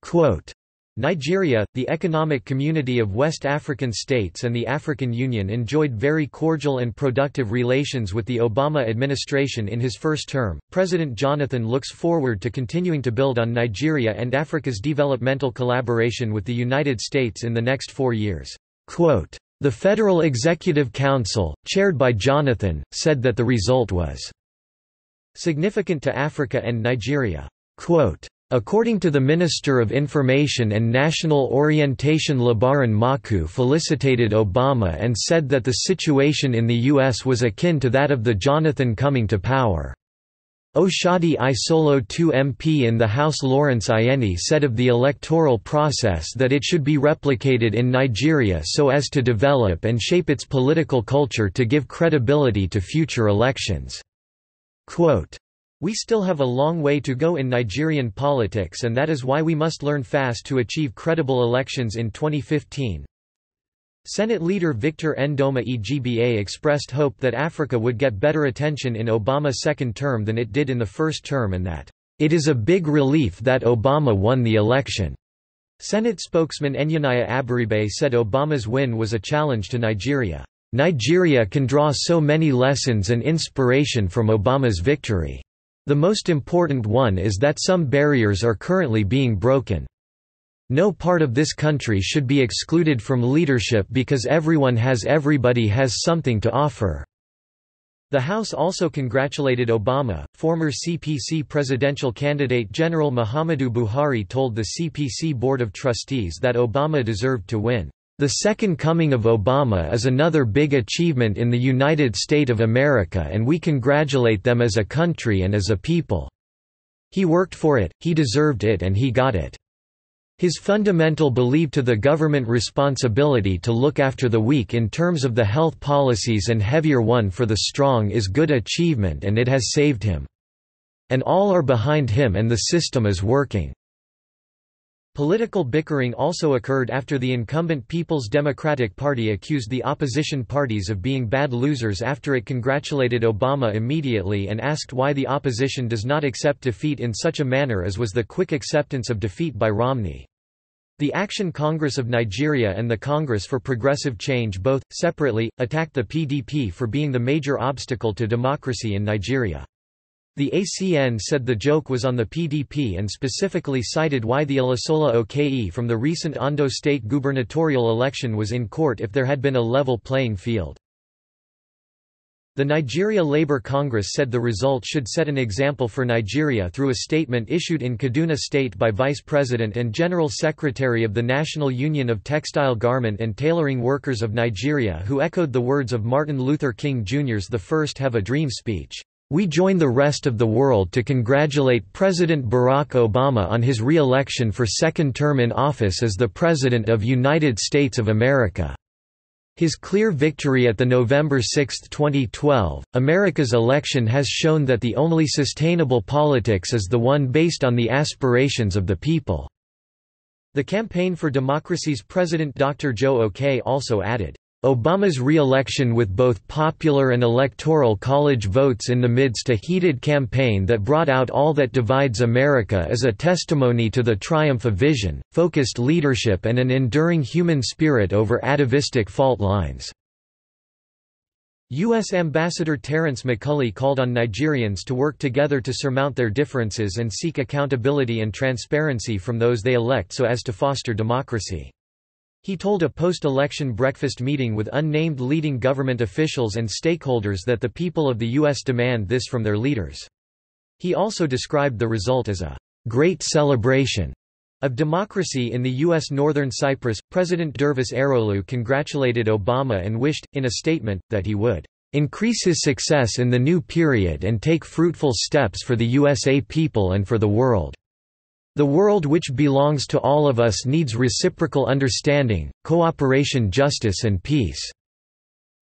Quote, Nigeria, the Economic Community of West African States and the African Union enjoyed very cordial and productive relations with the Obama administration in his first term. President Jonathan looks forward to continuing to build on Nigeria and Africa's developmental collaboration with the United States in the next four years. Quote, the Federal Executive Council, chaired by Jonathan, said that the result was significant to Africa and Nigeria. Quote, According to the Minister of Information and National Orientation Labaran Maku felicitated Obama and said that the situation in the U.S. was akin to that of the Jonathan coming to power. Oshodi Isolo 2 MP in the House Lawrence Ayeni said of the electoral process that it should be replicated in Nigeria so as to develop and shape its political culture to give credibility to future elections. Quote, we still have a long way to go in Nigerian politics and that is why we must learn fast to achieve credible elections in 2015. Senate leader Victor Ndoma Egba expressed hope that Africa would get better attention in Obama's second term than it did in the first term and that, "...it is a big relief that Obama won the election." Senate spokesman Enyinnaya Abaribe said Obama's win was a challenge to Nigeria. Nigeria can draw so many lessons and inspiration from Obama's victory. The most important one is that some barriers are currently being broken. No part of this country should be excluded from leadership because everyone has everybody has something to offer." The House also congratulated Obama. Former CPC presidential candidate General Muhammadu Buhari told the CPC Board of Trustees that Obama deserved to win. The second coming of Obama is another big achievement in the United States of America and we congratulate them as a country and as a people. He worked for it, he deserved it and he got it. His fundamental belief to the government responsibility to look after the weak in terms of the health policies and heavier one for the strong is good achievement and it has saved him. And all are behind him and the system is working. Political bickering also occurred after the incumbent People's Democratic Party accused the opposition parties of being bad losers after it congratulated Obama immediately and asked why the opposition does not accept defeat in such a manner as was the quick acceptance of defeat by Romney. The Action Congress of Nigeria and the Congress for Progressive Change both, separately, attacked the PDP for being the major obstacle to democracy in Nigeria. The ACN said the joke was on the PDP and specifically cited why the Olusola Oke from the recent Ondo state gubernatorial election was in court if there had been a level playing field. The Nigeria Labour Congress said the result should set an example for Nigeria through a statement issued in Kaduna State by Vice President and General Secretary of the National Union of Textile Garment and Tailoring Workers of Nigeria who echoed the words of Martin Luther King Jr.'s The First Have a Dream speech. We join the rest of the world to congratulate President Barack Obama on his re-election for second term in office as the President of United States of America. His clear victory at the November 6, 2012, America's election has shown that the only sustainable politics is the one based on the aspirations of the people." The Campaign for Democracy's President Dr. Joe O'Kay also added, Obama's re-election with both popular and electoral college votes in the midst a heated campaign that brought out all that divides America is a testimony to the triumph of vision, focused leadership and an enduring human spirit over atavistic fault lines. U.S. Ambassador Terence McCulley called on Nigerians to work together to surmount their differences and seek accountability and transparency from those they elect so as to foster democracy. He told a post-election breakfast meeting with unnamed leading government officials and stakeholders that the people of the U.S. demand this from their leaders. He also described the result as a great celebration of democracy in the U.S. Northern Cyprus. President Dervis Eroğlu congratulated Obama and wished, in a statement, that he would increase his success in the new period and take fruitful steps for the USA people and for the world. The world which belongs to all of us needs reciprocal understanding, cooperation justice and peace."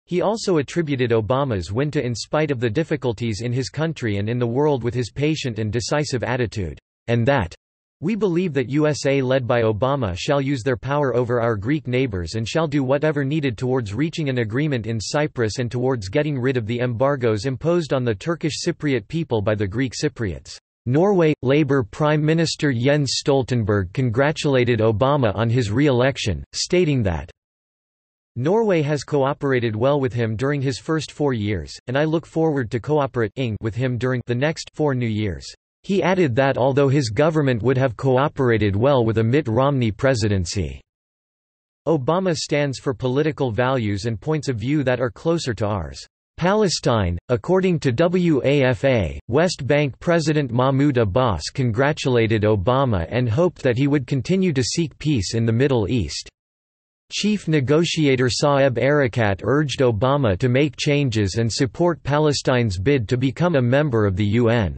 He also attributed Obama's win to in spite of the difficulties in his country and in the world with his patient and decisive attitude, and that we believe that USA led by Obama shall use their power over our Greek neighbors and shall do whatever needed towards reaching an agreement in Cyprus and towards getting rid of the embargoes imposed on the Turkish Cypriot people by the Greek Cypriots. Norway – Labour Prime Minister Jens Stoltenberg congratulated Obama on his re-election, stating that, Norway has cooperated well with him during his first four years, and I look forward to cooperating with him during the next four new years. He added that although his government would have cooperated well with a Mitt Romney presidency, Obama stands for political values and points of view that are closer to ours. Palestine, according to WAFA, West Bank President Mahmoud Abbas congratulated Obama and hoped that he would continue to seek peace in the Middle East. Chief negotiator Saeb Erekat urged Obama to make changes and support Palestine's bid to become a member of the UN.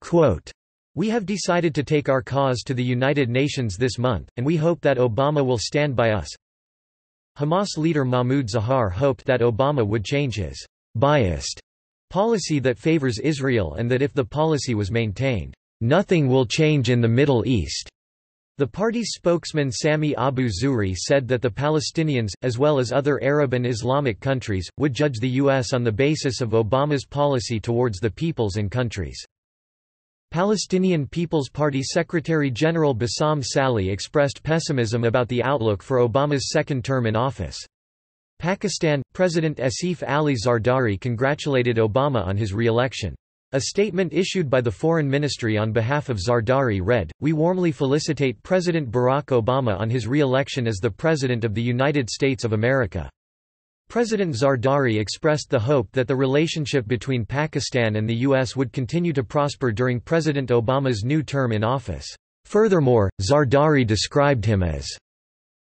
Quote, we have decided to take our cause to the United Nations this month, and we hope that Obama will stand by us. Hamas leader Mahmoud Zahar hoped that Obama would change his biased policy that favors Israel and that if the policy was maintained, nothing will change in the Middle East. The party's spokesman Sami Abu Zuhri said that the Palestinians, as well as other Arab and Islamic countries, would judge the U.S. on the basis of Obama's policy towards the peoples and countries. Palestinian People's Party Secretary-General Bassam Salhi expressed pessimism about the outlook for Obama's second term in office. Pakistan – President Asif Ali Zardari congratulated Obama on his re-election. A statement issued by the Foreign Ministry on behalf of Zardari read, We warmly felicitate President Barack Obama on his re-election as the President of the United States of America. President Zardari expressed the hope that the relationship between Pakistan and the U.S. would continue to prosper during President Obama's new term in office. Furthermore, Zardari described him as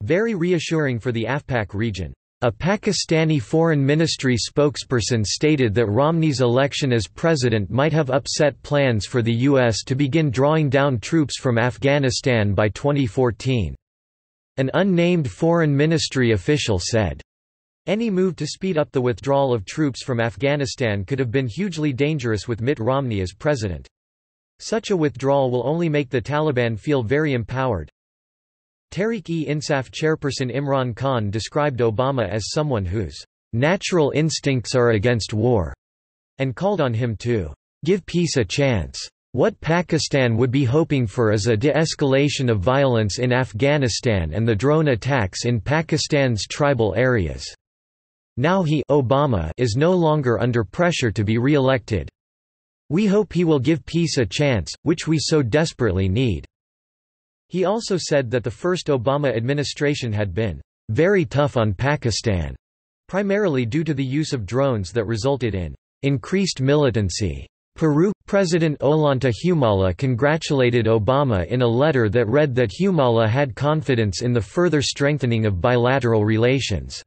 very reassuring for the AfPak region. A Pakistani foreign ministry spokesperson stated that Romney's election as president might have upset plans for the U.S. to begin drawing down troops from Afghanistan by 2014. An unnamed foreign ministry official said, any move to speed up the withdrawal of troops from Afghanistan could have been hugely dangerous with Mitt Romney as president. Such a withdrawal will only make the Taliban feel very empowered. Tehreek-e-Insaf chairperson Imran Khan described Obama as someone whose natural instincts are against war, and called on him to give peace a chance. What Pakistan would be hoping for is a de-escalation of violence in Afghanistan and the drone attacks in Pakistan's tribal areas. Now he Obama is no longer under pressure to be re-elected. We hope he will give peace a chance, which we so desperately need." He also said that the first Obama administration had been "...very tough on Pakistan", primarily due to the use of drones that resulted in "...increased militancy." Peru President Ollanta Humala congratulated Obama in a letter that read that Humala had confidence in the further strengthening of bilateral relations.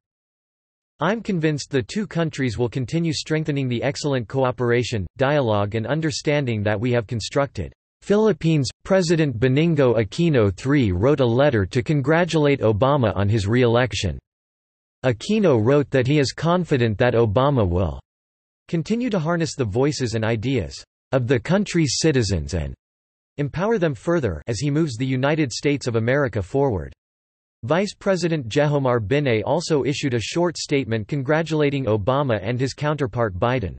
I'm convinced the two countries will continue strengthening the excellent cooperation, dialogue and understanding that we have constructed. Philippines President Benigno Aquino III wrote a letter to congratulate Obama on his re-election. Aquino wrote that he is confident that Obama will continue to harness the voices and ideas of the country's citizens and empower them further as he moves the United States of America forward. Vice President Jejomar Binay also issued a short statement congratulating Obama and his counterpart Biden.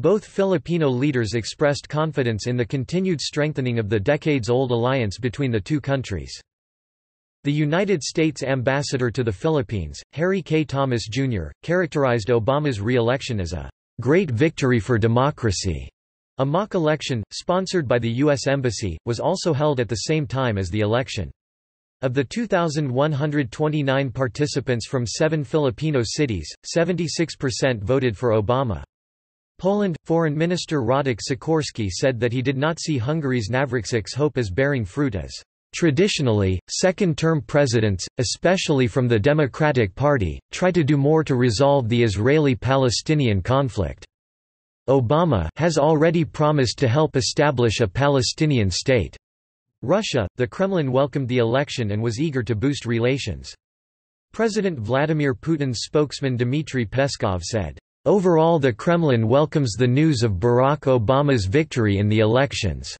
Both Filipino leaders expressed confidence in the continued strengthening of the decades-old alliance between the two countries. The United States ambassador to the Philippines, Harry K. Thomas, Jr., characterized Obama's re-election as a great victory for democracy. A mock election, sponsored by the U.S. Embassy, was also held at the same time as the election. Of the 2,129 participants from seven Filipino cities, 76% voted for Obama. Poland, Foreign Minister Radek Sikorski said that he did not see Hungary's Navracsics hope as bearing fruit as Traditionally, second-term presidents, especially from the Democratic Party, try to do more to resolve the Israeli-Palestinian conflict. Obama has already promised to help establish a Palestinian state. Russia, the Kremlin welcomed the election and was eager to boost relations. President Vladimir Putin's spokesman Dmitry Peskov said, Overall the Kremlin welcomes the news of Barack Obama's victory in the elections.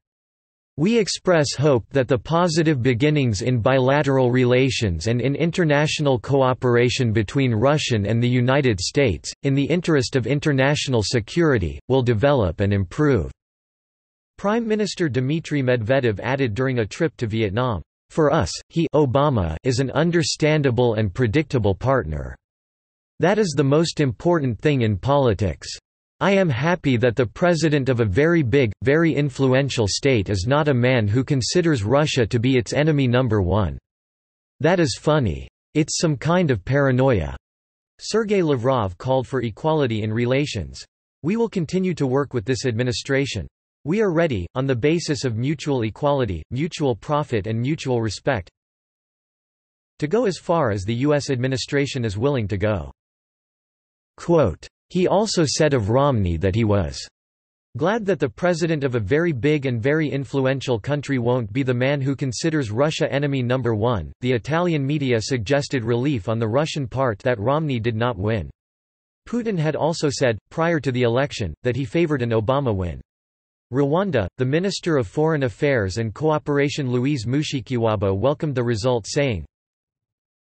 We express hope that the positive beginnings in bilateral relations and in international cooperation between Russian and the United States, in the interest of international security, will develop and improve. Prime Minister Dmitry Medvedev added during a trip to Vietnam, "For us, he Obama is an understandable and predictable partner. That is the most important thing in politics. I am happy that the president of a very big, very influential state is not a man who considers Russia to be its enemy number one. That is funny. It's some kind of paranoia." Sergei Lavrov called for equality in relations. We will continue to work with this administration. We are ready, on the basis of mutual equality, mutual profit and mutual respect, to go as far as the U.S. administration is willing to go. Quote, he also said of Romney that he was glad that the president of a very big and very influential country won't be the man who considers Russia enemy number one. The Italian media suggested relief on the Russian part that Romney did not win. Putin had also said, prior to the election, that he favored an Obama win. Rwanda, the Minister of Foreign Affairs and Cooperation Louise Mushikiwabo welcomed the result saying,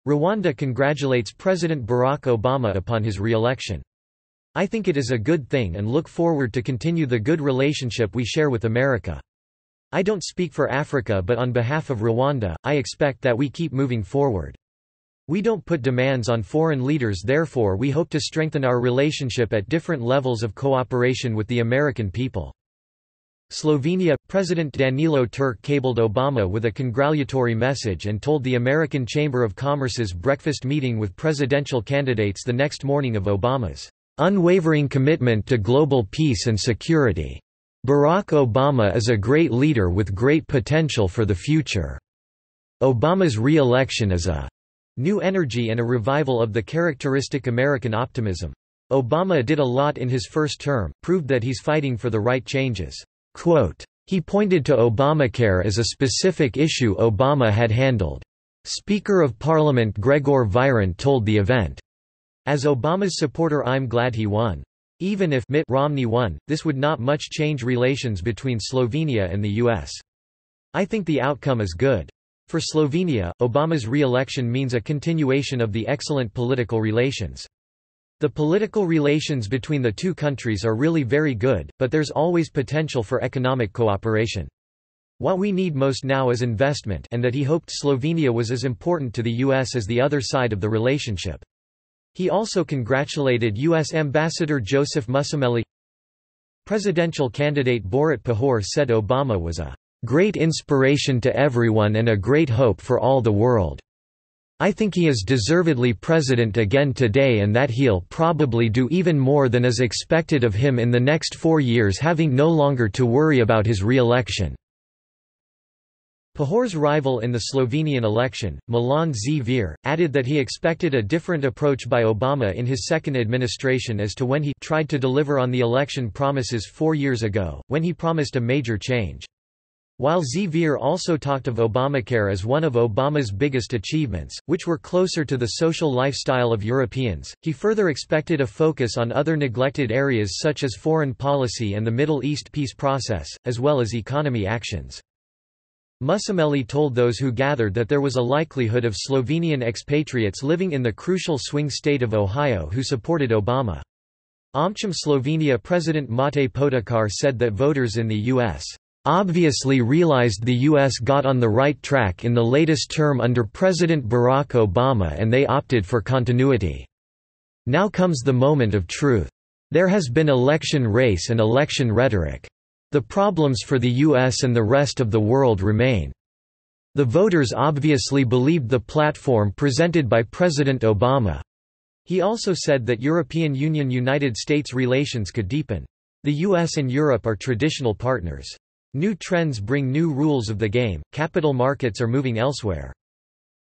Rwanda congratulates President Barack Obama upon his re-election. I think it is a good thing and look forward to continue the good relationship we share with America. I don't speak for Africa but on behalf of Rwanda, I expect that we keep moving forward. We don't put demands on foreign leaders therefore we hope to strengthen our relationship at different levels of cooperation with the American people. Slovenia – President Danilo Turk cabled Obama with a congratulatory message and told the American Chamber of Commerce's breakfast meeting with presidential candidates the next morning of Obama's unwavering commitment to global peace and security. Barack Obama is a great leader with great potential for the future. Obama's re-election is a new energy and a revival of the characteristic American optimism. Obama did a lot in his first term, proved that he's fighting for the right changes. Quote, he pointed to Obamacare as a specific issue Obama had handled. Speaker of Parliament Gregor Virant told the event, As Obama's supporter I'm glad he won. Even if Mitt Romney won, this would not much change relations between Slovenia and the U.S. I think the outcome is good. For Slovenia, Obama's re-election means a continuation of the excellent political relations. The political relations between the two countries are really very good, but there's always potential for economic cooperation. What we need most now is investment and that he hoped Slovenia was as important to the U.S. as the other side of the relationship. He also congratulated U.S. Ambassador Joseph Mussomeli. Presidential candidate Borut Pahor said Obama was a great inspiration to everyone and a great hope for all the world. I think he is deservedly president again today and that he'll probably do even more than is expected of him in the next four years having no longer to worry about his re-election. Pahor's rival in the Slovenian election, Milan Zver, added that he expected a different approach by Obama in his second administration as to when he tried to deliver on the election promises four years ago, when he promised a major change. While Zver also talked of Obamacare as one of Obama's biggest achievements, which were closer to the social lifestyle of Europeans, he further expected a focus on other neglected areas such as foreign policy and the Middle East peace process, as well as economy actions. Mussomeli told those who gathered that there was a likelihood of Slovenian expatriates living in the crucial swing state of Ohio who supported Obama. AmCham Slovenia President Mate Podakar said that voters in the U.S obviously realized the U.S. got on the right track in the latest term under President Barack Obama and they opted for continuity. Now comes the moment of truth. There has been election race and election rhetoric. The problems for the U.S. and the rest of the world remain. The voters obviously believed the platform presented by President Obama. He also said that European Union–United States relations could deepen. The US and Europe are traditional partners. New trends bring new rules of the game, capital markets are moving elsewhere.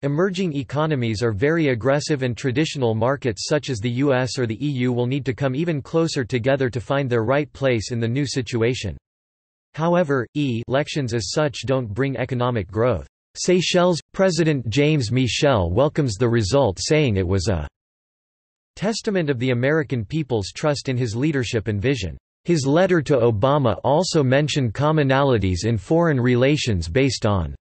Emerging economies are very aggressive and traditional markets such as the US or the EU will need to come even closer together to find their right place in the new situation. However, elections as such don't bring economic growth. Seychelles President James Michel welcomes the result saying it was a testament of the American people's trust in his leadership and vision. His letter to Obama also mentioned commonalities in foreign relations based on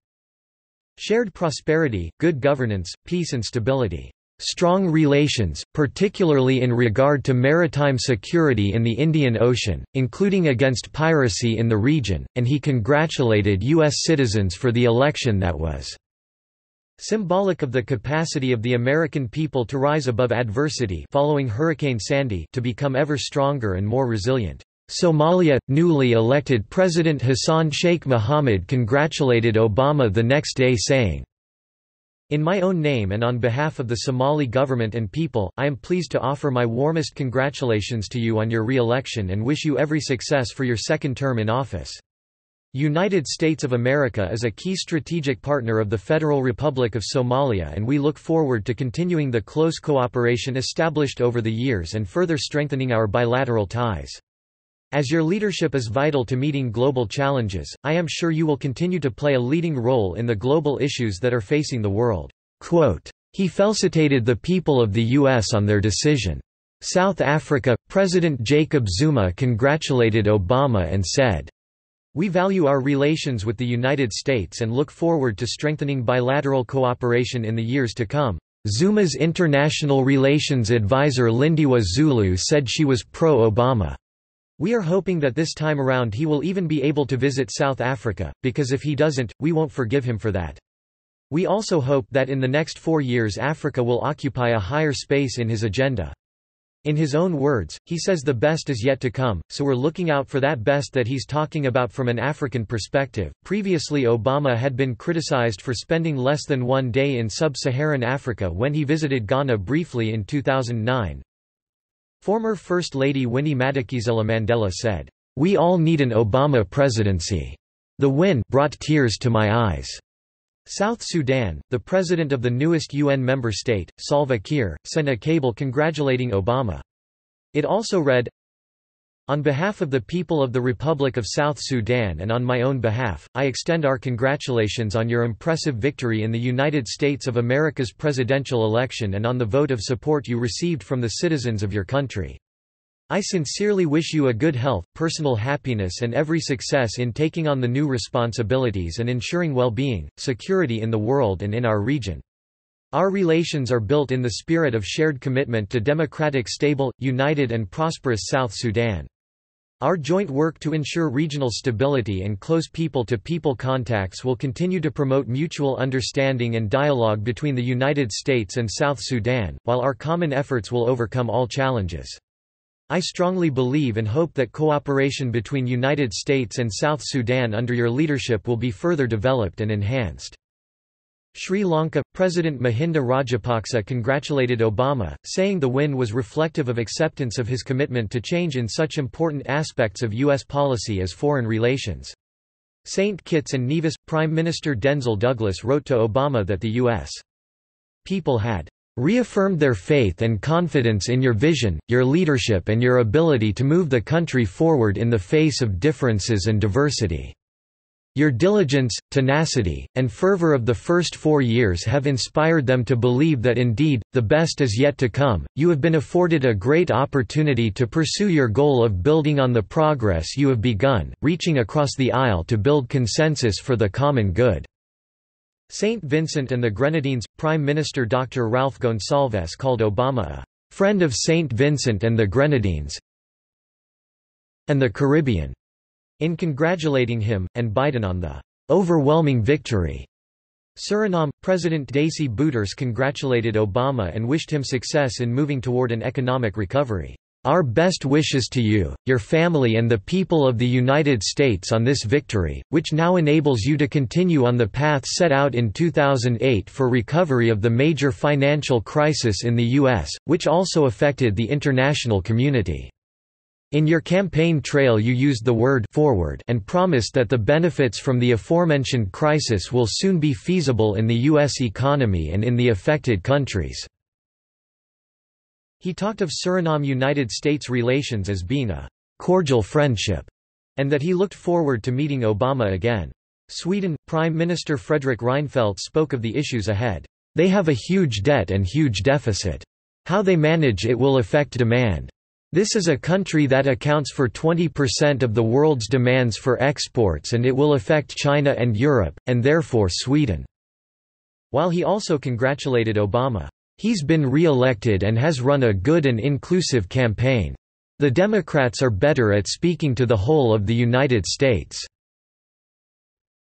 shared prosperity, good governance, peace and stability. Strong relations, particularly in regard to maritime security in the Indian Ocean, including against piracy in the region, and he congratulated U.S. citizens for the election that was symbolic of the capacity of the American people to rise above adversity following Hurricane Sandy to become ever stronger and more resilient. Somalia – Newly elected President Hassan Sheikh Mohamud congratulated Obama the next day saying, In my own name and on behalf of the Somali government and people, I am pleased to offer my warmest congratulations to you on your re-election and wish you every success for your second term in office. United States of America is a key strategic partner of the Federal Republic of Somalia and we look forward to continuing the close cooperation established over the years and further strengthening our bilateral ties. As your leadership is vital to meeting global challenges, I am sure you will continue to play a leading role in the global issues that are facing the world." Quote, he felicitated the people of the U.S. on their decision. South Africa, President Jacob Zuma congratulated Obama and said, We value our relations with the United States and look forward to strengthening bilateral cooperation in the years to come. Zuma's international relations advisor Lindiwe Zulu said she was pro-Obama. We are hoping that this time around he will even be able to visit South Africa, because if he doesn't, we won't forgive him for that. We also hope that in the next four years Africa will occupy a higher space in his agenda. In his own words, he says the best is yet to come, so we're looking out for that best that he's talking about from an African perspective. Previously, Obama had been criticized for spending less than one day in sub Saharan Africa when he visited Ghana briefly in 2009, Former First Lady Winnie Madikizela Mandela said, "We all need an Obama presidency. The win brought tears to my eyes." South Sudan, the president of the newest UN member state, Salva Kiir, sent a cable congratulating Obama. It also read, on behalf of the people of the Republic of South Sudan and on my own behalf, I extend our congratulations on your impressive victory in the United States of America's presidential election and on the vote of support you received from the citizens of your country. I sincerely wish you a good health, personal happiness and every success in taking on the new responsibilities and ensuring well-being, security in the world and in our region. Our relations are built in the spirit of shared commitment to democratic stable, united and prosperous South Sudan. Our joint work to ensure regional stability and close people-to-people -people contacts will continue to promote mutual understanding and dialogue between the United States and South Sudan, while our common efforts will overcome all challenges. I strongly believe and hope that cooperation between United States and South Sudan under your leadership will be further developed and enhanced. Sri Lanka President Mahinda Rajapaksa congratulated Obama, saying the win was reflective of acceptance of his commitment to change in such important aspects of U.S. policy as foreign relations. St. Kitts and Nevis Prime Minister Denzil Douglas wrote to Obama that the U.S. people had reaffirmed their faith and confidence in your vision, your leadership and your ability to move the country forward in the face of differences and diversity. Your diligence, tenacity, and fervor of the first four years have inspired them to believe that indeed, the best is yet to come. You have been afforded a great opportunity to pursue your goal of building on the progress you have begun, reaching across the aisle to build consensus for the common good. St. Vincent and the Grenadines Prime Minister Dr. Ralph Gonsalves called Obama a friend of St. Vincent and the Grenadines and the Caribbean. In congratulating him, and Biden on the overwhelming victory. Suriname, President Desi Bouterse congratulated Obama and wished him success in moving toward an economic recovery. Our best wishes to you, your family and the people of the United States on this victory, which now enables you to continue on the path set out in 2008 for recovery of the major financial crisis in the U.S., which also affected the international community. In your campaign trail you used the word forward and promised that the benefits from the aforementioned crisis will soon be feasible in the U.S. economy and in the affected countries. He talked of Suriname–United States relations as being a cordial friendship, and that he looked forward to meeting Obama again. Sweden, Prime Minister Fredrik Reinfeldt spoke of the issues ahead. They have a huge debt and huge deficit. How they manage it will affect demand. This is a country that accounts for 20% of the world's demands for exports and it will affect China and Europe, and therefore Sweden." While he also congratulated Obama. He's been re-elected and has run a good and inclusive campaign. The Democrats are better at speaking to the whole of the United States."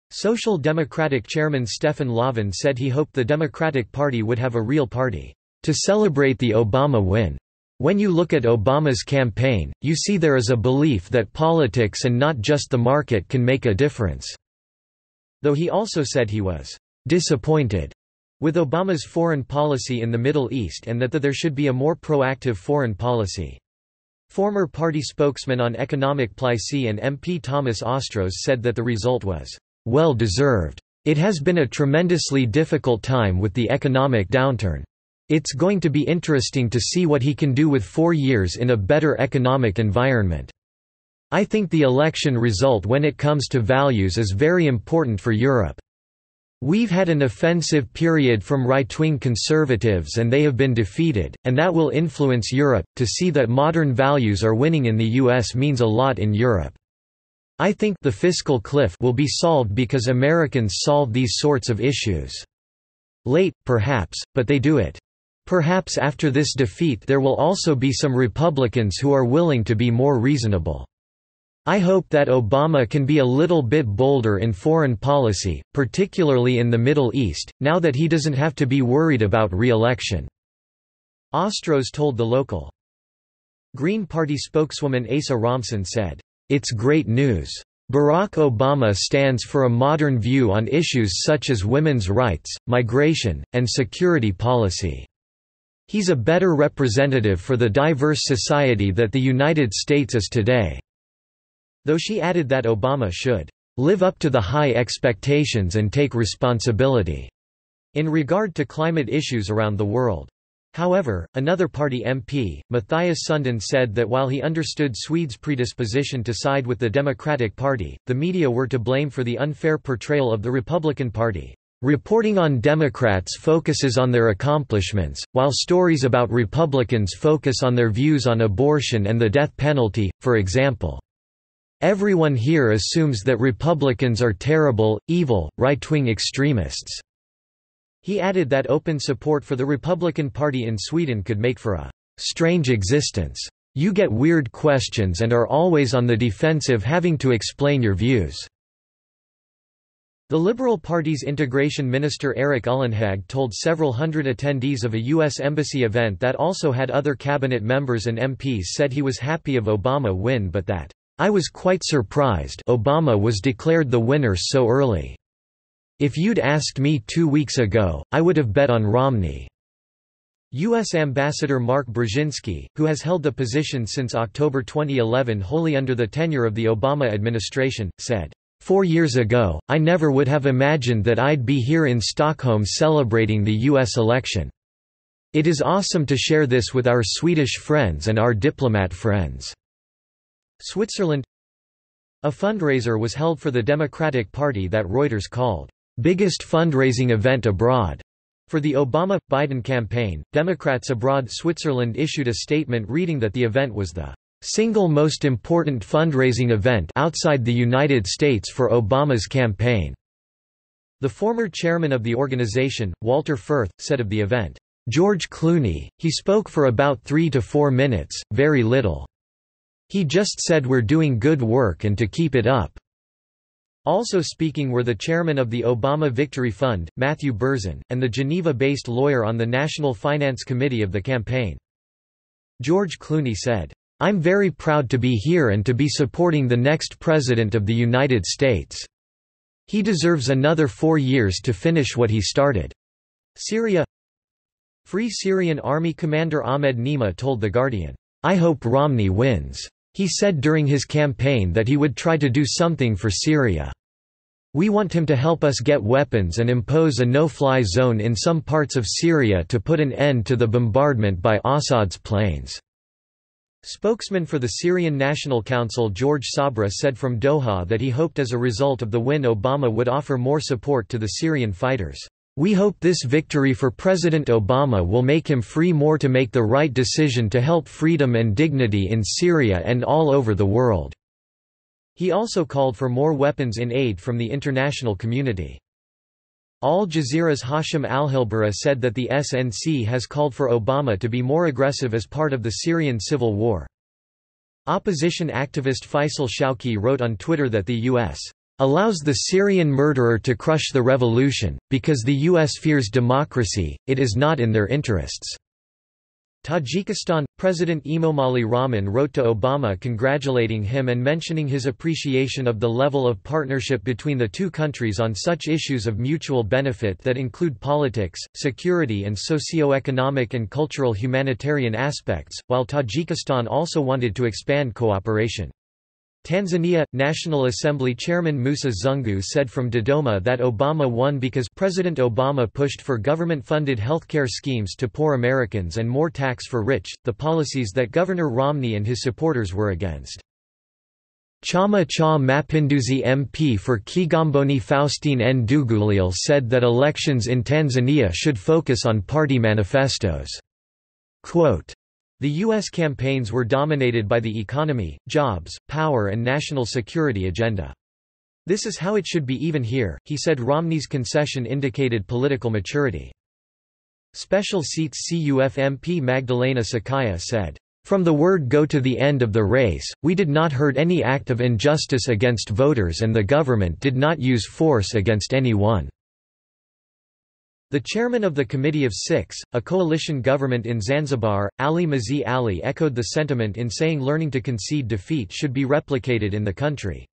Social Democratic chairman Stefan Löfven said he hoped the Democratic Party would have a real party, "...to celebrate the Obama win." When you look at Obama's campaign, you see there is a belief that politics and not just the market can make a difference." Though he also said he was disappointed with Obama's foreign policy in the Middle East and that, that there should be a more proactive foreign policy. Former party spokesman on economic policy and MP Thomas Ostros said that the result was, "...well deserved. It has been a tremendously difficult time with the economic downturn. It's going to be interesting to see what he can do with four years in a better economic environment. I think the election result when it comes to values is very important for Europe. We've had an offensive period from right-wing conservatives and they have been defeated, and that will influence Europe. To see that modern values are winning in the US means a lot in Europe. I think the fiscal cliff will be solved because Americans solve these sorts of issues. Late, perhaps, but they do it. Perhaps after this defeat there will also be some Republicans who are willing to be more reasonable. I hope that Obama can be a little bit bolder in foreign policy, particularly in the Middle East, now that he doesn't have to be worried about re-election." Ostros told the local. Green Party spokeswoman Asa Romson said, "...it's great news. Barack Obama stands for a modern view on issues such as women's rights, migration, and security policy." He's a better representative for the diverse society that the United States is today." Though she added that Obama should "...live up to the high expectations and take responsibility." in regard to climate issues around the world. However, another party MP, Matthias Sundin said that while he understood Swedes' predisposition to side with the Democratic Party, the media were to blame for the unfair portrayal of the Republican Party. Reporting on Democrats focuses on their accomplishments, while stories about Republicans focus on their views on abortion and the death penalty, for example. Everyone here assumes that Republicans are terrible, evil, right-wing extremists." He added that open support for the Republican Party in Sweden could make for a «strange existence. You get weird questions and are always on the defensive having to explain your views." The Liberal Party's integration minister Erik Ullenhag told several hundred attendees of a U.S. Embassy event that also had other cabinet members and MPs said he was happy of Obama win but that, "...I was quite surprised Obama was declared the winner so early. If you'd asked me two weeks ago, I would have bet on Romney." U.S. Ambassador Mark Brzezinski, who has held the position since October 2011 wholly under the tenure of the Obama administration, said, Four years ago, I never would have imagined that I'd be here in Stockholm celebrating the US election. It is awesome to share this with our Swedish friends and our diplomat friends." Switzerland A fundraiser was held for the Democratic Party that Reuters called, "...biggest fundraising event abroad." For the Obama-Biden campaign, Democrats abroad Switzerland issued a statement reading that the event was the single most important fundraising event outside the United States for Obama's campaign. The former chairman of the organization, Walter Firth, said of the event, George Clooney, he spoke for about three to four minutes, very little. He just said we're doing good work and to keep it up. Also speaking were the chairman of the Obama Victory Fund, Matthew Barzun, and the Geneva-based lawyer on the National Finance Committee of the campaign. George Clooney said, I'm very proud to be here and to be supporting the next President of the United States. He deserves another four years to finish what he started. Syria Free Syrian Army Commander Ahmed Nima told The Guardian, I hope Romney wins. He said during his campaign that he would try to do something for Syria. We want him to help us get weapons and impose a no-fly zone in some parts of Syria to put an end to the bombardment by Assad's planes. Spokesman for the Syrian National Council George Sabra said from Doha that he hoped as a result of the win Obama would offer more support to the Syrian fighters. We hope this victory for President Obama will make him free more to make the right decision to help freedom and dignity in Syria and all over the world." He also called for more weapons in aid from the international community. Al Jazeera's Hashim Ahelbarra said that the SNC has called for Obama to be more aggressive as part of the Syrian civil war. Opposition activist Faisal Shawki wrote on Twitter that the U.S. allows the Syrian murderer to crush the revolution, because the U.S. fears democracy, it is not in their interests. Tajikistan President Emomali Rahman wrote to Obama congratulating him and mentioning his appreciation of the level of partnership between the two countries on such issues of mutual benefit that include politics, security and socio-economic and cultural humanitarian aspects, while Tajikistan also wanted to expand cooperation. Tanzania – National Assembly Chairman Musa Zungu said from Dodoma that Obama won because President Obama pushed for government-funded healthcare schemes to poor Americans and more tax for rich, the policies that Governor Romney and his supporters were against. Chama cha Mapinduzi MP for Kigamboni Faustine Ndugulile said that elections in Tanzania should focus on party manifestos. Quote, the U.S. campaigns were dominated by the economy, jobs, power and national security agenda. This is how it should be even here, he said Romney's concession indicated political maturity. Special seats CUF MP Magdalena Sakaya said, From the word go to the end of the race, we did not heard any act of injustice against voters and the government did not use force against anyone. The chairman of the Committee of Six, a coalition government in Zanzibar, Ali Mazi Ali echoed the sentiment in saying learning to concede defeat should be replicated in the country.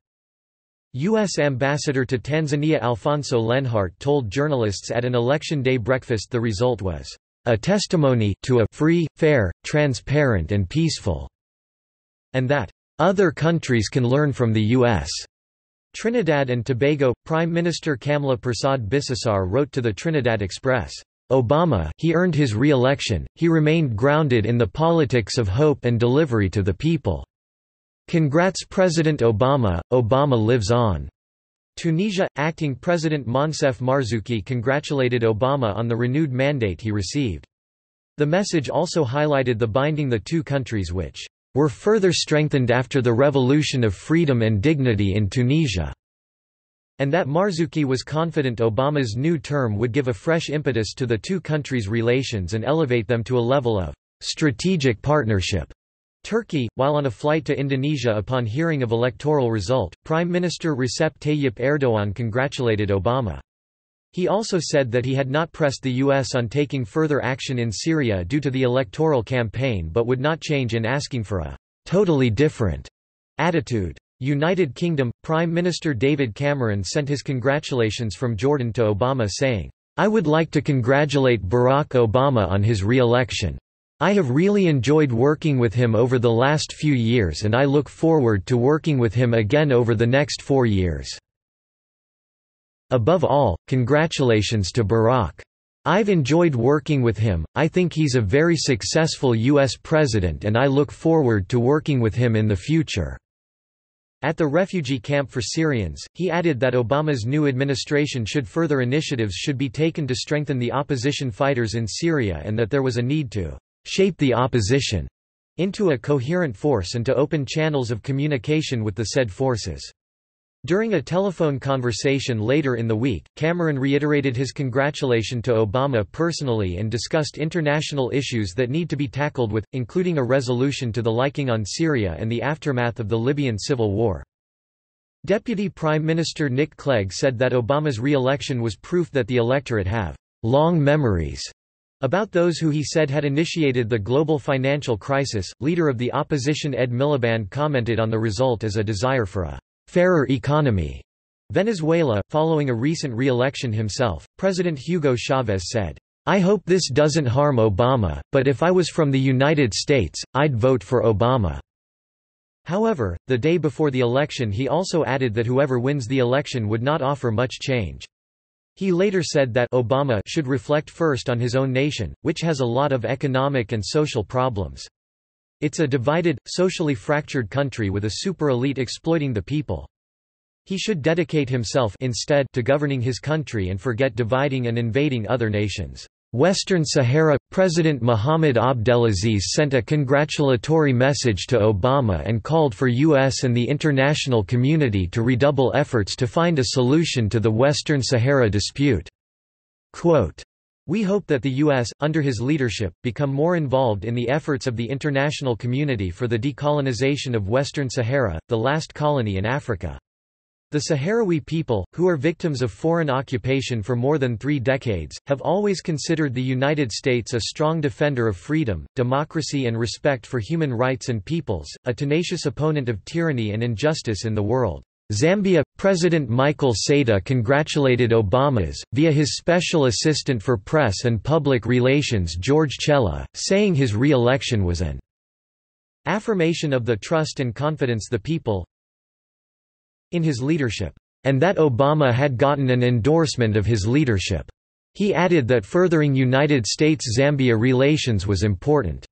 U.S. Ambassador to Tanzania Alfonso Lenhart told journalists at an election day breakfast the result was, "...a testimony to a free, fair, transparent and peaceful," and that, "...other countries can learn from the U.S." Trinidad and Tobago, Prime Minister Kamla Persad Bissessar wrote to the Trinidad Express, Obama he earned his re-election, he remained grounded in the politics of hope and delivery to the people. Congrats President Obama, Obama lives on. Tunisia, acting President Moncef Marzouki congratulated Obama on the renewed mandate he received. The message also highlighted the binding the two countries which were further strengthened after the Revolution of Freedom and Dignity in Tunisia, and that Marzouki was confident Obama's new term would give a fresh impetus to the two countries' relations and elevate them to a level of strategic partnership. Turkey, while on a flight to Indonesia upon hearing of electoral result, Prime Minister Recep Tayyip Erdogan congratulated Obama. He also said that he had not pressed the U.S. on taking further action in Syria due to the electoral campaign but would not change in asking for a «totally different» attitude. United Kingdom, Prime Minister David Cameron sent his congratulations from Jordan to Obama saying, I would like to congratulate Barack Obama on his re-election. I have really enjoyed working with him over the last few years and I look forward to working with him again over the next four years. Above all, congratulations to Barack. I've enjoyed working with him, I think he's a very successful U.S. president and I look forward to working with him in the future." At the refugee camp for Syrians, he added that Obama's new administration should further initiatives should be taken to strengthen the opposition fighters in Syria and that there was a need to «shape the opposition» into a coherent force and to open channels of communication with the said forces. During a telephone conversation later in the week, Cameron reiterated his congratulation to Obama personally and discussed international issues that need to be tackled with, including a resolution to the liking on Syria and the aftermath of the Libyan civil war. Deputy Prime Minister Nick Clegg said that Obama's re-election was proof that the electorate have long memories about those who he said had initiated the global financial crisis. Leader of the opposition Ed Miliband commented on the result as a desire for a fairer economy. Venezuela, following a recent re-election himself, President Hugo Chavez said, I hope this doesn't harm Obama, but if I was from the United States, I'd vote for Obama." However, the day before the election he also added that whoever wins the election would not offer much change. He later said that Obama should reflect first on his own nation, which has a lot of economic and social problems. It's a divided, socially fractured country with a super-elite exploiting the people. He should dedicate himself instead to governing his country and forget dividing and invading other nations. Western Sahara – President Mohamed Abdelaziz sent a congratulatory message to Obama and called for U.S. and the international community to redouble efforts to find a solution to the Western Sahara dispute. Quote, we hope that the U.S., under his leadership, become more involved in the efforts of the international community for the decolonization of Western Sahara, the last colony in Africa. The Sahrawi people, who are victims of foreign occupation for more than three decades, have always considered the United States a strong defender of freedom, democracy and respect for human rights and peoples, a tenacious opponent of tyranny and injustice in the world. Zambia President Michael Sata congratulated Obama's, via his special assistant for press and public relations George Chellah, saying his re-election was an affirmation of the trust and confidence the people in his leadership, and that Obama had gotten an endorsement of his leadership. He added that furthering United States-Zambia relations was important.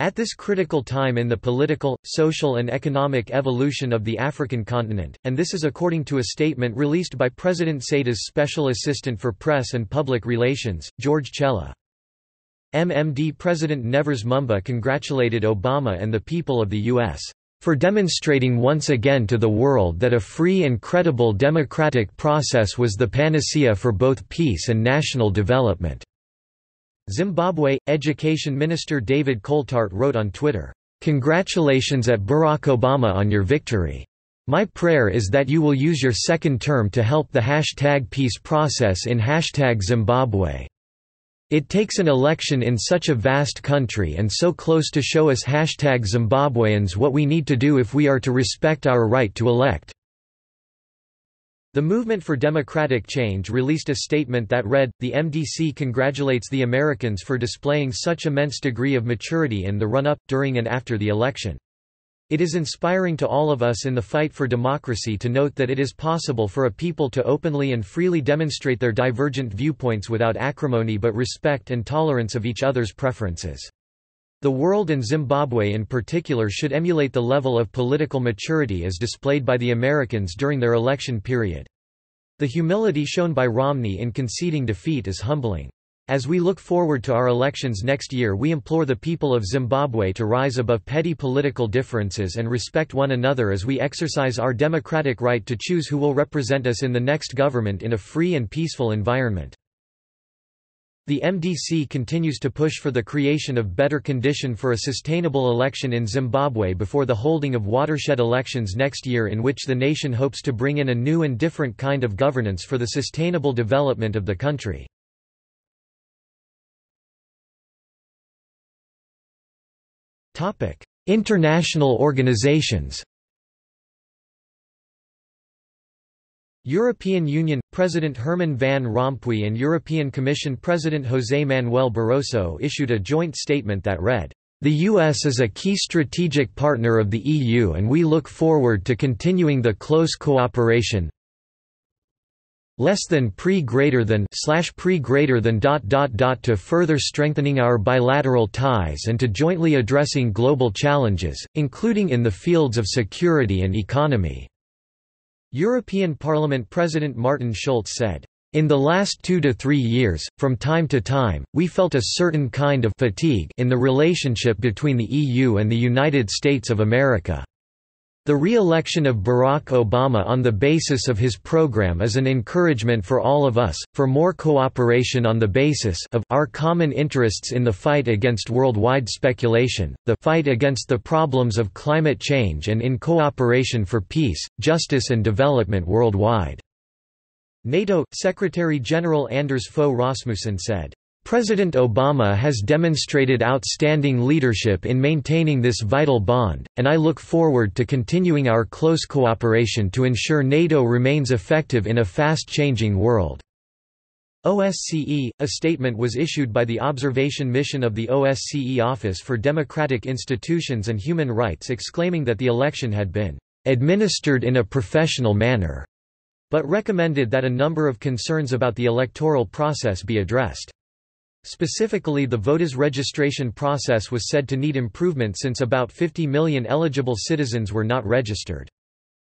At this critical time in the political, social and economic evolution of the African continent, and this is according to a statement released by President Sata's Special Assistant for Press and Public Relations, George Chellah. MMD President Nevers Mumba congratulated Obama and the people of the U.S. for demonstrating once again to the world that a free and credible democratic process was the panacea for both peace and national development. Zimbabwe – Education Minister David Coltart wrote on Twitter, "'Congratulations at Barack Obama on your victory. My prayer is that you will use your second term to help the hashtag peace process in hashtag Zimbabwe. It takes an election in such a vast country and so close to show us hashtag Zimbabweans what we need to do if we are to respect our right to elect. The Movement for Democratic Change released a statement that read, The MDC congratulates the Americans for displaying such immense degree of maturity in the run-up, during and after the election. It is inspiring to all of us in the fight for democracy to note that it is possible for a people to openly and freely demonstrate their divergent viewpoints without acrimony but respect and tolerance of each other's preferences. The world and Zimbabwe in particular should emulate the level of political maturity as displayed by the Americans during their election period. The humility shown by Romney in conceding defeat is humbling. As we look forward to our elections next year we implore the people of Zimbabwe to rise above petty political differences and respect one another as we exercise our democratic right to choose who will represent us in the next government in a free and peaceful environment. The MDC continues to push for the creation of better condition for a sustainable election in Zimbabwe before the holding of watershed elections next year in which the nation hopes to bring in a new and different kind of governance for the sustainable development of the country. International organizations European Union – President Herman Van Rompuy and European Commission President José Manuel Barroso issued a joint statement that read, "...the U.S. is a key strategic partner of the EU and we look forward to continuing the close cooperation less than pre greater than slash pre greater than dot dot dot to further strengthening our bilateral ties and to jointly addressing global challenges, including in the fields of security and economy." European Parliament President Martin Schulz said, in the last two to three years, from time to time, we felt a certain kind of fatigue in the relationship between the EU and the United States of America. The re-election of Barack Obama on the basis of his program is an encouragement for all of us, for more cooperation on the basis of our common interests in the fight against worldwide speculation, the fight against the problems of climate change and in cooperation for peace, justice and development worldwide." NATO, Secretary-General Anders Fogh Rasmussen said, President Obama has demonstrated outstanding leadership in maintaining this vital bond, and I look forward to continuing our close cooperation to ensure NATO remains effective in a fast-changing world. OSCE – A statement was issued by the Observation Mission of the OSCE Office for Democratic Institutions and Human Rights exclaiming that the election had been "...administered in a professional manner", but recommended that a number of concerns about the electoral process be addressed. Specifically the voters' registration process was said to need improvement since about 50 million eligible citizens were not registered.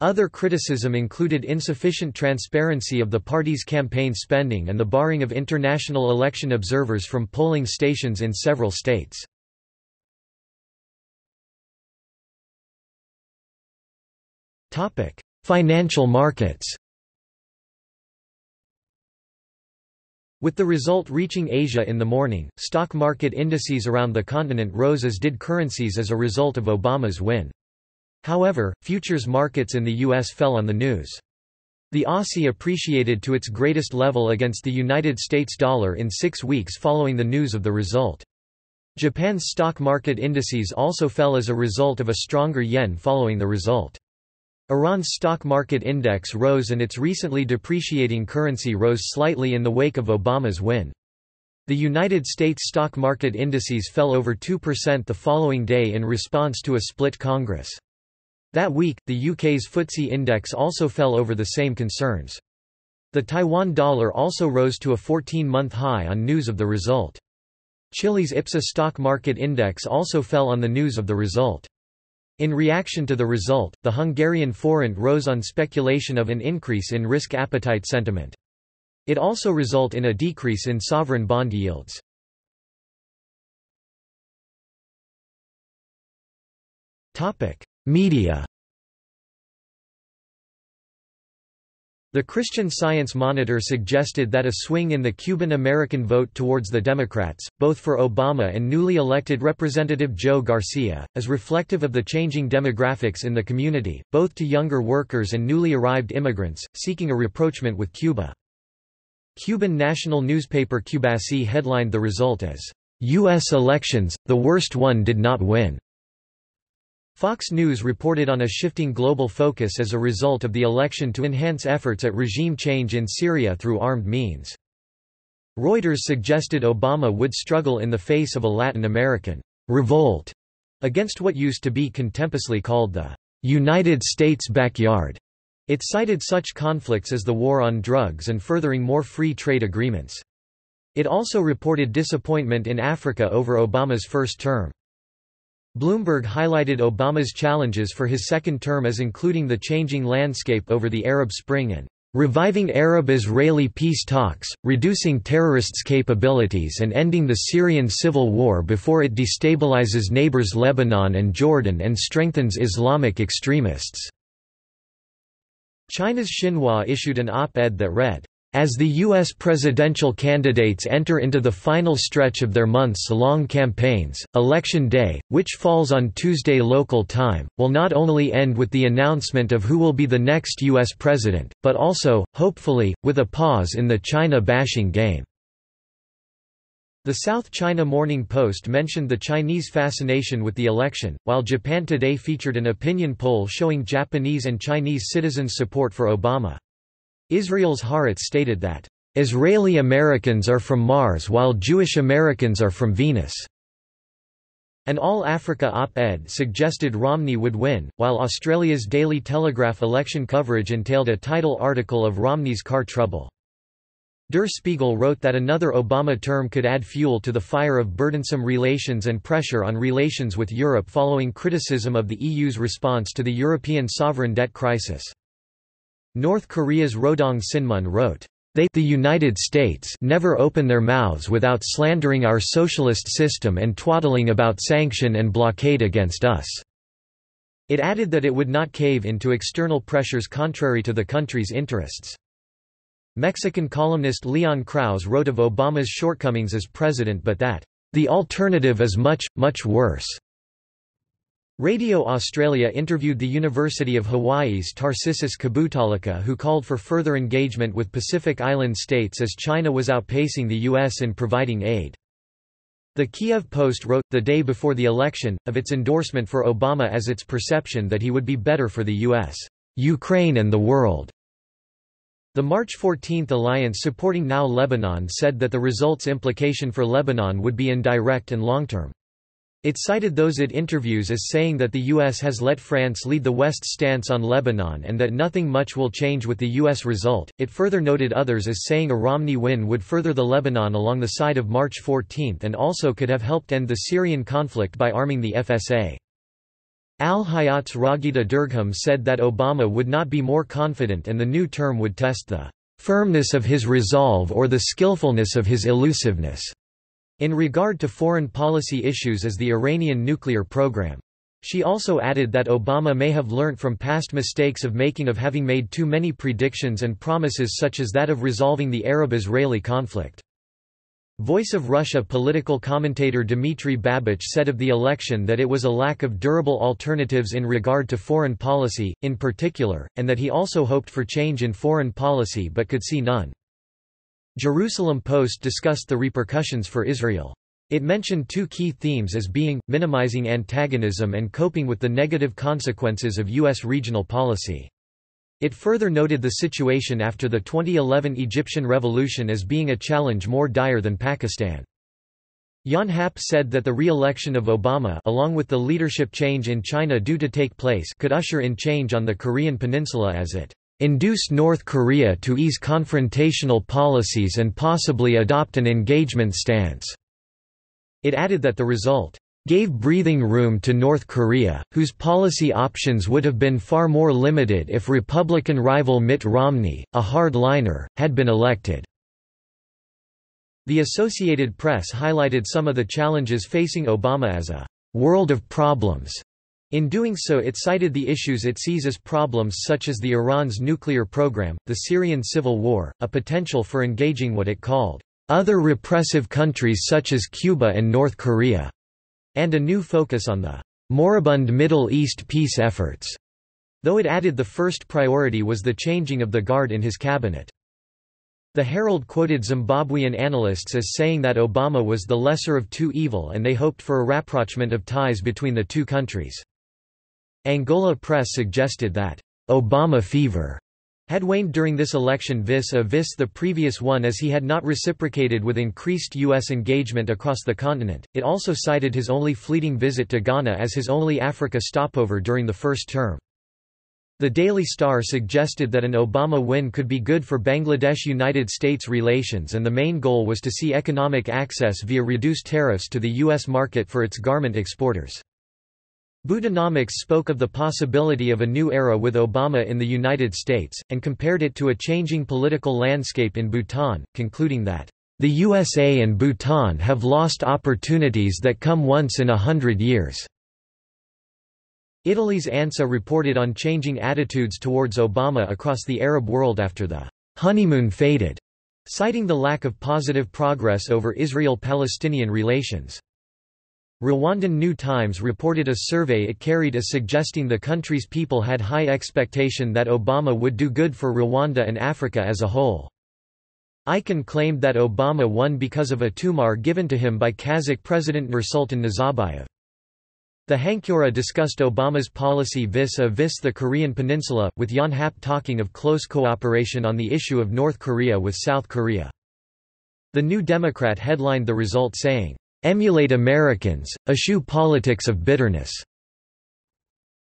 Other criticism included insufficient transparency of the party's campaign spending and the barring of international election observers from polling stations in several states. Financial markets With the result reaching Asia in the morning, stock market indices around the continent rose as did currencies as a result of Obama's win. However, futures markets in the U.S. fell on the news. The Aussie appreciated to its greatest level against the United States dollar in six weeks following the news of the result. Japan's stock market indices also fell as a result of a stronger yen following the result. Iran's stock market index rose and its recently depreciating currency rose slightly in the wake of Obama's win. The United States stock market indices fell over 2% the following day in response to a split Congress. That week, the UK's FTSE index also fell over the same concerns. The Taiwan dollar also rose to a 14-month high on news of the result. Chile's IPSA stock market index also fell on the news of the result. In reaction to the result, the Hungarian forint rose on speculation of an increase in risk appetite sentiment. It also result in a decrease in sovereign bond yields. Media The Christian Science Monitor suggested that a swing in the Cuban-American vote towards the Democrats, both for Obama and newly elected Representative Joe Garcia, is reflective of the changing demographics in the community, both to younger workers and newly arrived immigrants, seeking a rapprochement with Cuba. Cuban national newspaper Cubasi headlined the result as, "'U.S. elections, the worst one did not win'". Fox News reported on a shifting global focus as a result of the election to enhance efforts at regime change in Syria through armed means. Reuters suggested Obama would struggle in the face of a Latin American revolt against what used to be contemptuously called the United States backyard. It cited such conflicts as the war on drugs and furthering more free trade agreements. It also reported disappointment in Africa over Obama's first term. Bloomberg highlighted Obama's challenges for his second term as including the changing landscape over the Arab Spring and reviving Arab-Israeli peace talks, reducing terrorists' capabilities and ending the Syrian civil war before it destabilizes neighbors Lebanon and Jordan and strengthens Islamic extremists." China's Xinhua issued an op-ed that read, as the U.S. presidential candidates enter into the final stretch of their months-long campaigns, Election Day, which falls on Tuesday local time, will not only end with the announcement of who will be the next U.S. president, but also, hopefully, with a pause in the China-bashing game. The South China Morning Post mentioned the Chinese fascination with the election, while Japan Today featured an opinion poll showing Japanese and Chinese citizens' support for Obama. Israel's Haaretz stated that, "...Israeli Americans are from Mars while Jewish Americans are from Venus." An All-Africa op-ed suggested Romney would win, while Australia's Daily Telegraph election coverage entailed a title article of Romney's car trouble. Der Spiegel wrote that another Obama term could add fuel to the fire of burdensome relations and pressure on relations with Europe following criticism of the EU's response to the European sovereign debt crisis. North Korea's Rodong Sinmun wrote, they the United States never open their mouths without slandering our socialist system and twaddling about sanction and blockade against us." It added that it would not cave into external pressures contrary to the country's interests. Mexican columnist Leon Krauze wrote of Obama's shortcomings as president but that, "...the alternative is much, much worse." Radio Australia interviewed the University of Hawaii's Tarcisius Kabutaulaka who called for further engagement with Pacific Island states as China was outpacing the U.S. in providing aid. The Kiev Post wrote, the day before the election, of its endorsement for Obama as its perception that he would be better for the U.S., Ukraine and the world. The March 14 alliance supporting Now Lebanon said that the result's implication for Lebanon would be indirect and long-term. It cited those it interviews as saying that the U.S. has let France lead the West's stance on Lebanon and that nothing much will change with the U.S. result. It further noted others as saying a Romney win would further the Lebanon along the side of March 14 and also could have helped end the Syrian conflict by arming the FSA. Al Hayat's Raghida Dergham said that Obama would not be more confident and the new term would test the firmness of his resolve or the skillfulness of his elusiveness. In regard to foreign policy issues as the Iranian nuclear program. She also added that Obama may have learnt from past mistakes of making of having made too many predictions and promises such as that of resolving the Arab-Israeli conflict. Voice of Russia political commentator Dmitry Babich said of the election that it was a lack of durable alternatives in regard to foreign policy, in particular, and that he also hoped for change in foreign policy but could see none. Jerusalem Post discussed the repercussions for Israel. It mentioned two key themes as being, minimizing antagonism and coping with the negative consequences of U.S. regional policy. It further noted the situation after the 2011 Egyptian revolution as being a challenge more dire than Pakistan. Yonhap said that the re-election of Obama along with the leadership change in China due to take place could usher in change on the Korean peninsula as it induced North Korea to ease confrontational policies and possibly adopt an engagement stance. It added that the result gave breathing room to North Korea, whose policy options would have been far more limited if Republican rival Mitt Romney, a hardliner, had been elected. The Associated Press highlighted some of the challenges facing Obama as a world of problems. In doing so it cited the issues it sees as problems such as the Iran's nuclear program, the Syrian civil war, a potential for engaging what it called other repressive countries such as Cuba and North Korea and a new focus on the moribund Middle East peace efforts, though it added the first priority was the changing of the guard in his cabinet. The Herald quoted Zimbabwean analysts as saying that Obama was the lesser of two evil and they hoped for a rapprochement of ties between the two countries. Angola Press suggested that, "...Obama fever," had waned during this election vis-a-vis the previous one as he had not reciprocated with increased U.S. engagement across the continent. It also cited his only fleeting visit to Ghana as his only Africa stopover during the first term. The Daily Star suggested that an Obama win could be good for Bangladesh-United States relations and the main goal was to see economic access via reduced tariffs to the U.S. market for its garment exporters. Bhutanomics spoke of the possibility of a new era with Obama in the United States, and compared it to a changing political landscape in Bhutan, concluding that, "...the USA and Bhutan have lost opportunities that come once in a hundred years." Italy's ANSA reported on changing attitudes towards Obama across the Arab world after the honeymoon faded, citing the lack of positive progress over Israel-Palestinian relations. Rwandan New Times reported a survey it carried as suggesting the country's people had high expectation that Obama would do good for Rwanda and Africa as a whole. ICAN claimed that Obama won because of a tumar given to him by Kazakh President Nursultan Nazarbayev. The Hankyoreh discussed Obama's policy vis-a-vis -vis the Korean peninsula, with Yonhap talking of close cooperation on the issue of North Korea with South Korea. The New Democrat headlined the result saying, emulate Americans, eschew politics of bitterness.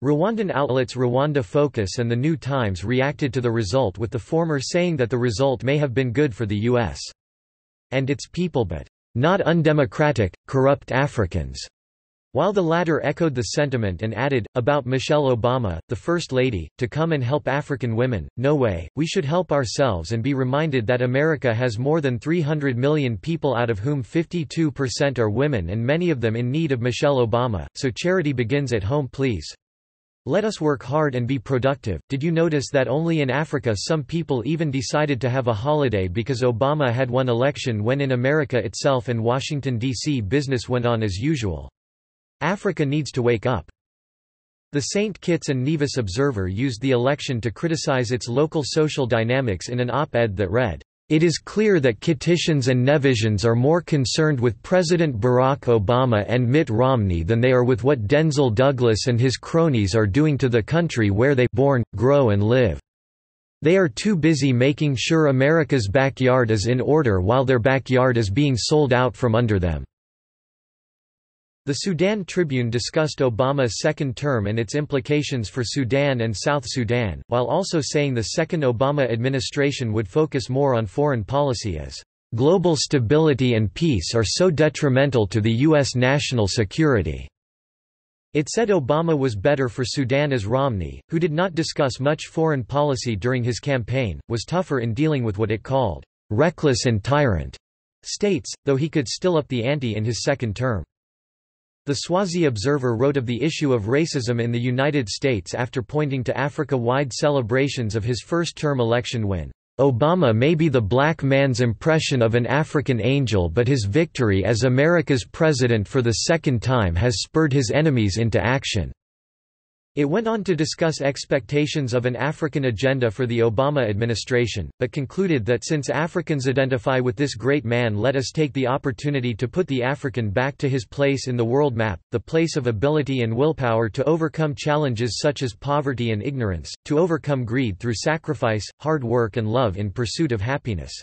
Rwandan outlets Rwanda Focus and The New Times reacted to the result with the former saying that the result may have been good for the U.S. and its people but not undemocratic, corrupt Africans. While the latter echoed the sentiment and added, about Michelle Obama, the First Lady, to come and help African women, no way, we should help ourselves and be reminded that America has more than 300 million people out of whom 52% are women and many of them in need of Michelle Obama, so charity begins at home please. Let us work hard and be productive. Did you notice that only in Africa some people even decided to have a holiday because Obama had won election when in America itself and Washington, D.C. business went on as usual. Africa needs to wake up. The St. Kitts and Nevis Observer used the election to criticize its local social dynamics in an op-ed that read, it is clear that Kittitians and Nevisians are more concerned with President Barack Obama and Mitt Romney than they are with what Denzil Douglas and his cronies are doing to the country where they born, grow and live. They are too busy making sure America's backyard is in order while their backyard is being sold out from under them. The Sudan Tribune discussed Obama's second term and its implications for Sudan and South Sudan, while also saying the second Obama administration would focus more on foreign policy as global stability and peace are so detrimental to the U.S. national security. It said Obama was better for Sudan as Romney, who did not discuss much foreign policy during his campaign, was tougher in dealing with what it called reckless and tyrant states, though he could still up the ante in his second term. The Swazi Observer wrote of the issue of racism in the United States after pointing to Africa-wide celebrations of his first-term election win. Obama may be the black man's impression of an African angel but his victory as America's president for the second time has spurred his enemies into action." It went on to discuss expectations of an African agenda for the Obama administration, but concluded that since Africans identify with this great man let us take the opportunity to put the African back to his place in the world map, the place of ability and willpower to overcome challenges such as poverty and ignorance, to overcome greed through sacrifice, hard work and love in pursuit of happiness.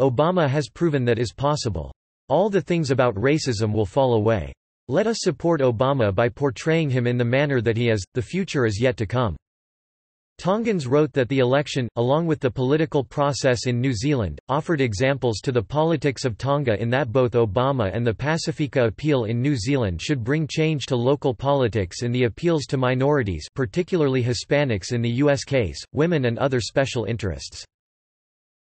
Obama has proven that is possible. All the things about racism will fall away. Let us support Obama by portraying him in the manner that he is, the future is yet to come. Tongans wrote that the election, along with the political process in New Zealand, offered examples to the politics of Tonga in that both Obama and the Pacifica appeal in New Zealand should bring change to local politics in the appeals to minorities particularly Hispanics in the U.S. case, women and other special interests.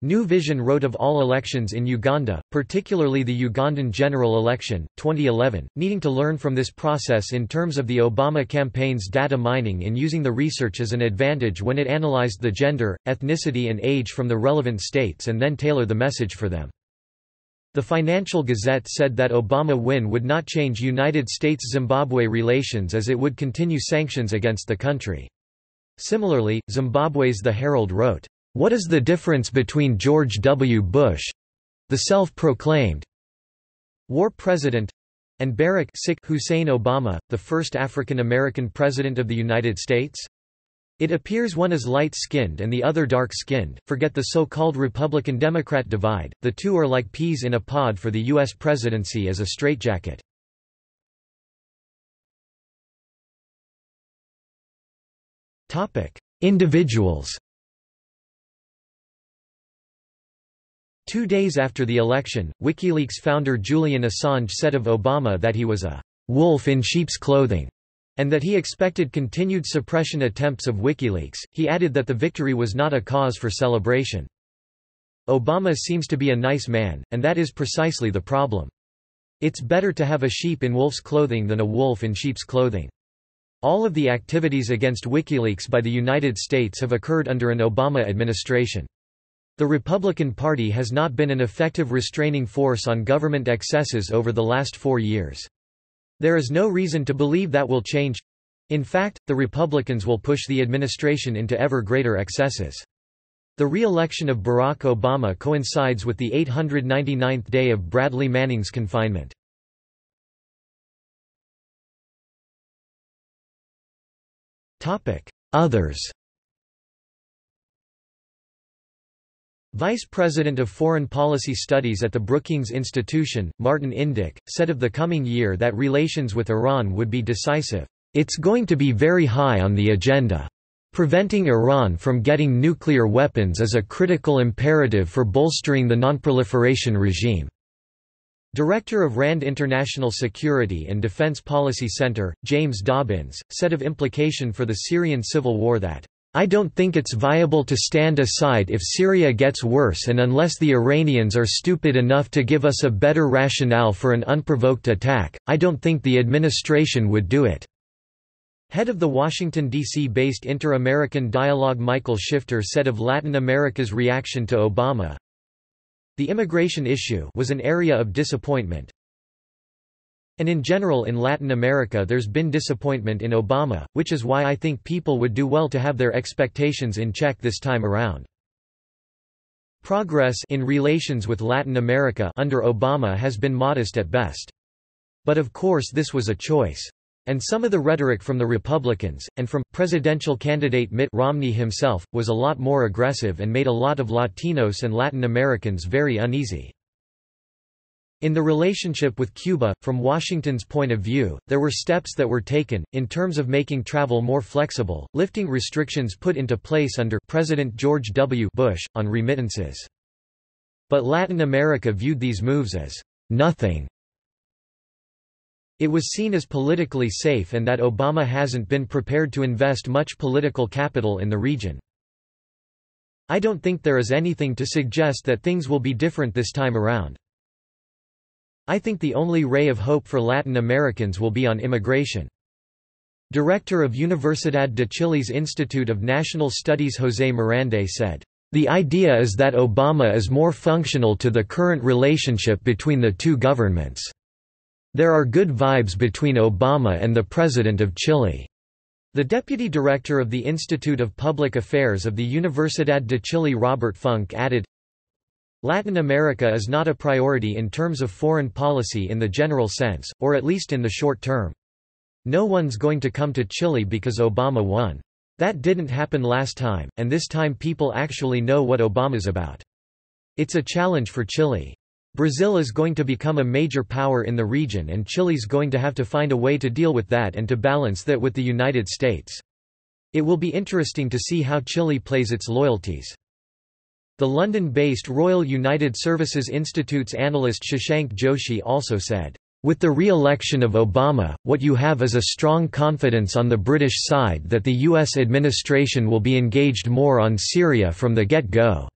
New Vision wrote of all elections in Uganda, particularly the Ugandan general election, 2011, needing to learn from this process in terms of the Obama campaign's data mining and using the research as an advantage when it analyzed the gender, ethnicity and age from the relevant states and then tailor the message for them. The Financial Gazette said that Obama win would not change United States-Zimbabwe relations as it would continue sanctions against the country. Similarly, Zimbabwe's The Herald wrote, what is the difference between George W. Bush—the self-proclaimed war president—and Barack Hussein Obama, the first African-American president of the United States? It appears one is light-skinned and the other dark-skinned, forget the so-called Republican-Democrat divide, the two are like peas in a pod for the U.S. presidency as a straitjacket. Individuals Two days after the election, WikiLeaks founder Julian Assange said of Obama that he was a wolf in sheep's clothing, and that he expected continued suppression attempts of WikiLeaks. He added that the victory was not a cause for celebration. Obama seems to be a nice man, and that is precisely the problem. It's better to have a sheep in wolf's clothing than a wolf in sheep's clothing. All of the activities against WikiLeaks by the United States have occurred under an Obama administration. The Republican Party has not been an effective restraining force on government excesses over the last four years. There is no reason to believe that will change. In fact, the Republicans will push the administration into ever greater excesses. The re-election of Barack Obama coincides with the 899th day of Bradley Manning's confinement. Others Vice President of Foreign Policy Studies at the Brookings Institution, Martin Indyk, said of the coming year that relations with Iran would be decisive. It's going to be very high on the agenda. Preventing Iran from getting nuclear weapons is a critical imperative for bolstering the nonproliferation regime. Director of RAND International Security and Defense Policy Center, James Dobbins, said of implication for the Syrian civil war that I don't think it's viable to stand aside if Syria gets worse and unless the Iranians are stupid enough to give us a better rationale for an unprovoked attack, I don't think the administration would do it." Head of the Washington, D.C.-based Inter-American Dialogue Michael Shifter said of Latin America's reaction to Obama, The immigration issue was an area of disappointment, and in general in Latin America there's been disappointment in Obama, which is why I think people would do well to have their expectations in check this time around. Progress in relations with Latin America under Obama has been modest at best. But of course this was a choice. And some of the rhetoric from the Republicans, and from, presidential candidate Mitt Romney himself, was a lot more aggressive and made a lot of Latinos and Latin Americans very uneasy. In the relationship with Cuba, from Washington's point of view, there were steps that were taken, in terms of making travel more flexible, lifting restrictions put into place under President George W. Bush, on remittances. But Latin America viewed these moves as nothing. It was seen as politically safe and that Obama hasn't been prepared to invest much political capital in the region. I don't think there is anything to suggest that things will be different this time around. I think the only ray of hope for Latin Americans will be on immigration. Director of Universidad de Chile's Institute of National Studies José Morandé said, The idea is that Obama is more functional to the current relationship between the two governments. There are good vibes between Obama and the President of Chile. The deputy director of the Institute of Public Affairs of the Universidad de Chile Robert Funk added, Latin America is not a priority in terms of foreign policy in the general sense, or at least in the short term. No one's going to come to Chile because Obama won. That didn't happen last time, and this time people actually know what Obama's about. It's a challenge for Chile. Brazil is going to become a major power in the region and Chile's going to have to find a way to deal with that and to balance that with the United States. It will be interesting to see how Chile plays its loyalties. The London-based Royal United Services Institute's analyst Shashank Joshi also said, with the re-election of Obama, what you have is a strong confidence on the British side that the U.S. administration will be engaged more on Syria from the get-go.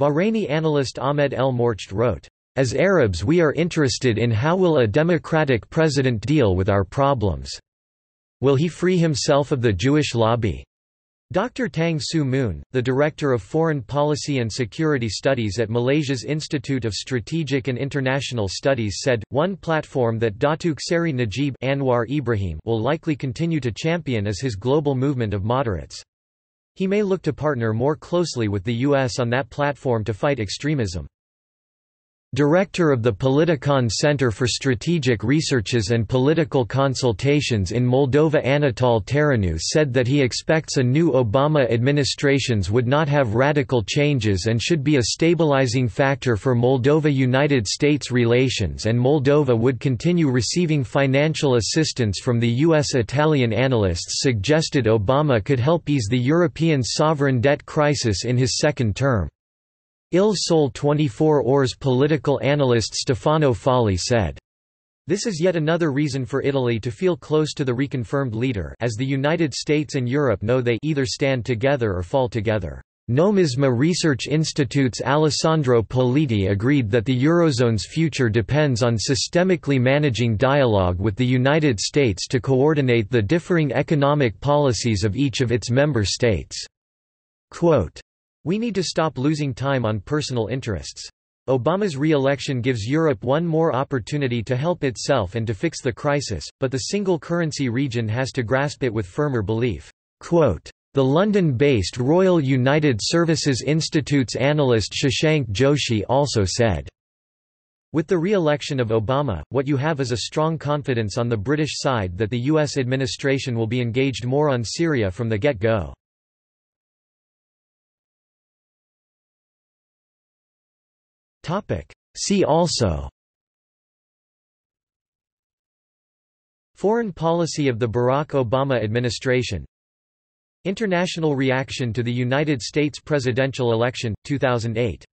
Bahraini analyst Ahmed El Morcht wrote, As Arabs we are interested in how will a democratic president deal with our problems. Will he free himself of the Jewish lobby? Dr. Tang Siew Mun, the Director of Foreign Policy and Security Studies at Malaysia's Institute of Strategic and International Studies said, one platform that Datuk Seri Najib Anwar Ibrahim will likely continue to champion is his global movement of moderates. He may look to partner more closely with the U.S. on that platform to fight extremism. Director of the Politikon Center for Strategic Researches and Political Consultations in Moldova Anatol Taranu said that he expects a new Obama administrations would not have radical changes and should be a stabilizing factor for Moldova-United States relations and Moldova would continue receiving financial assistance from the U.S. Italian analysts suggested Obama could help ease the European sovereign debt crisis in his second term. Il Sole 24 Ore political analyst Stefano Folli said, this is yet another reason for Italy to feel close to the reconfirmed leader as the United States and Europe know they either stand together or fall together. Nomisma Research Institute's Alessandro Politi agreed that the Eurozone's future depends on systemically managing dialogue with the United States to coordinate the differing economic policies of each of its member states. Quote, we need to stop losing time on personal interests. Obama's re-election gives Europe one more opportunity to help itself and to fix the crisis, but the single currency region has to grasp it with firmer belief. Quote, the London-based Royal United Services Institute's analyst Shashank Joshi also said, with the re-election of Obama, what you have is a strong confidence on the British side that the U.S. administration will be engaged more on Syria from the get-go. Topic. See also Foreign policy of the Barack Obama administration International reaction to the United States presidential election, 2008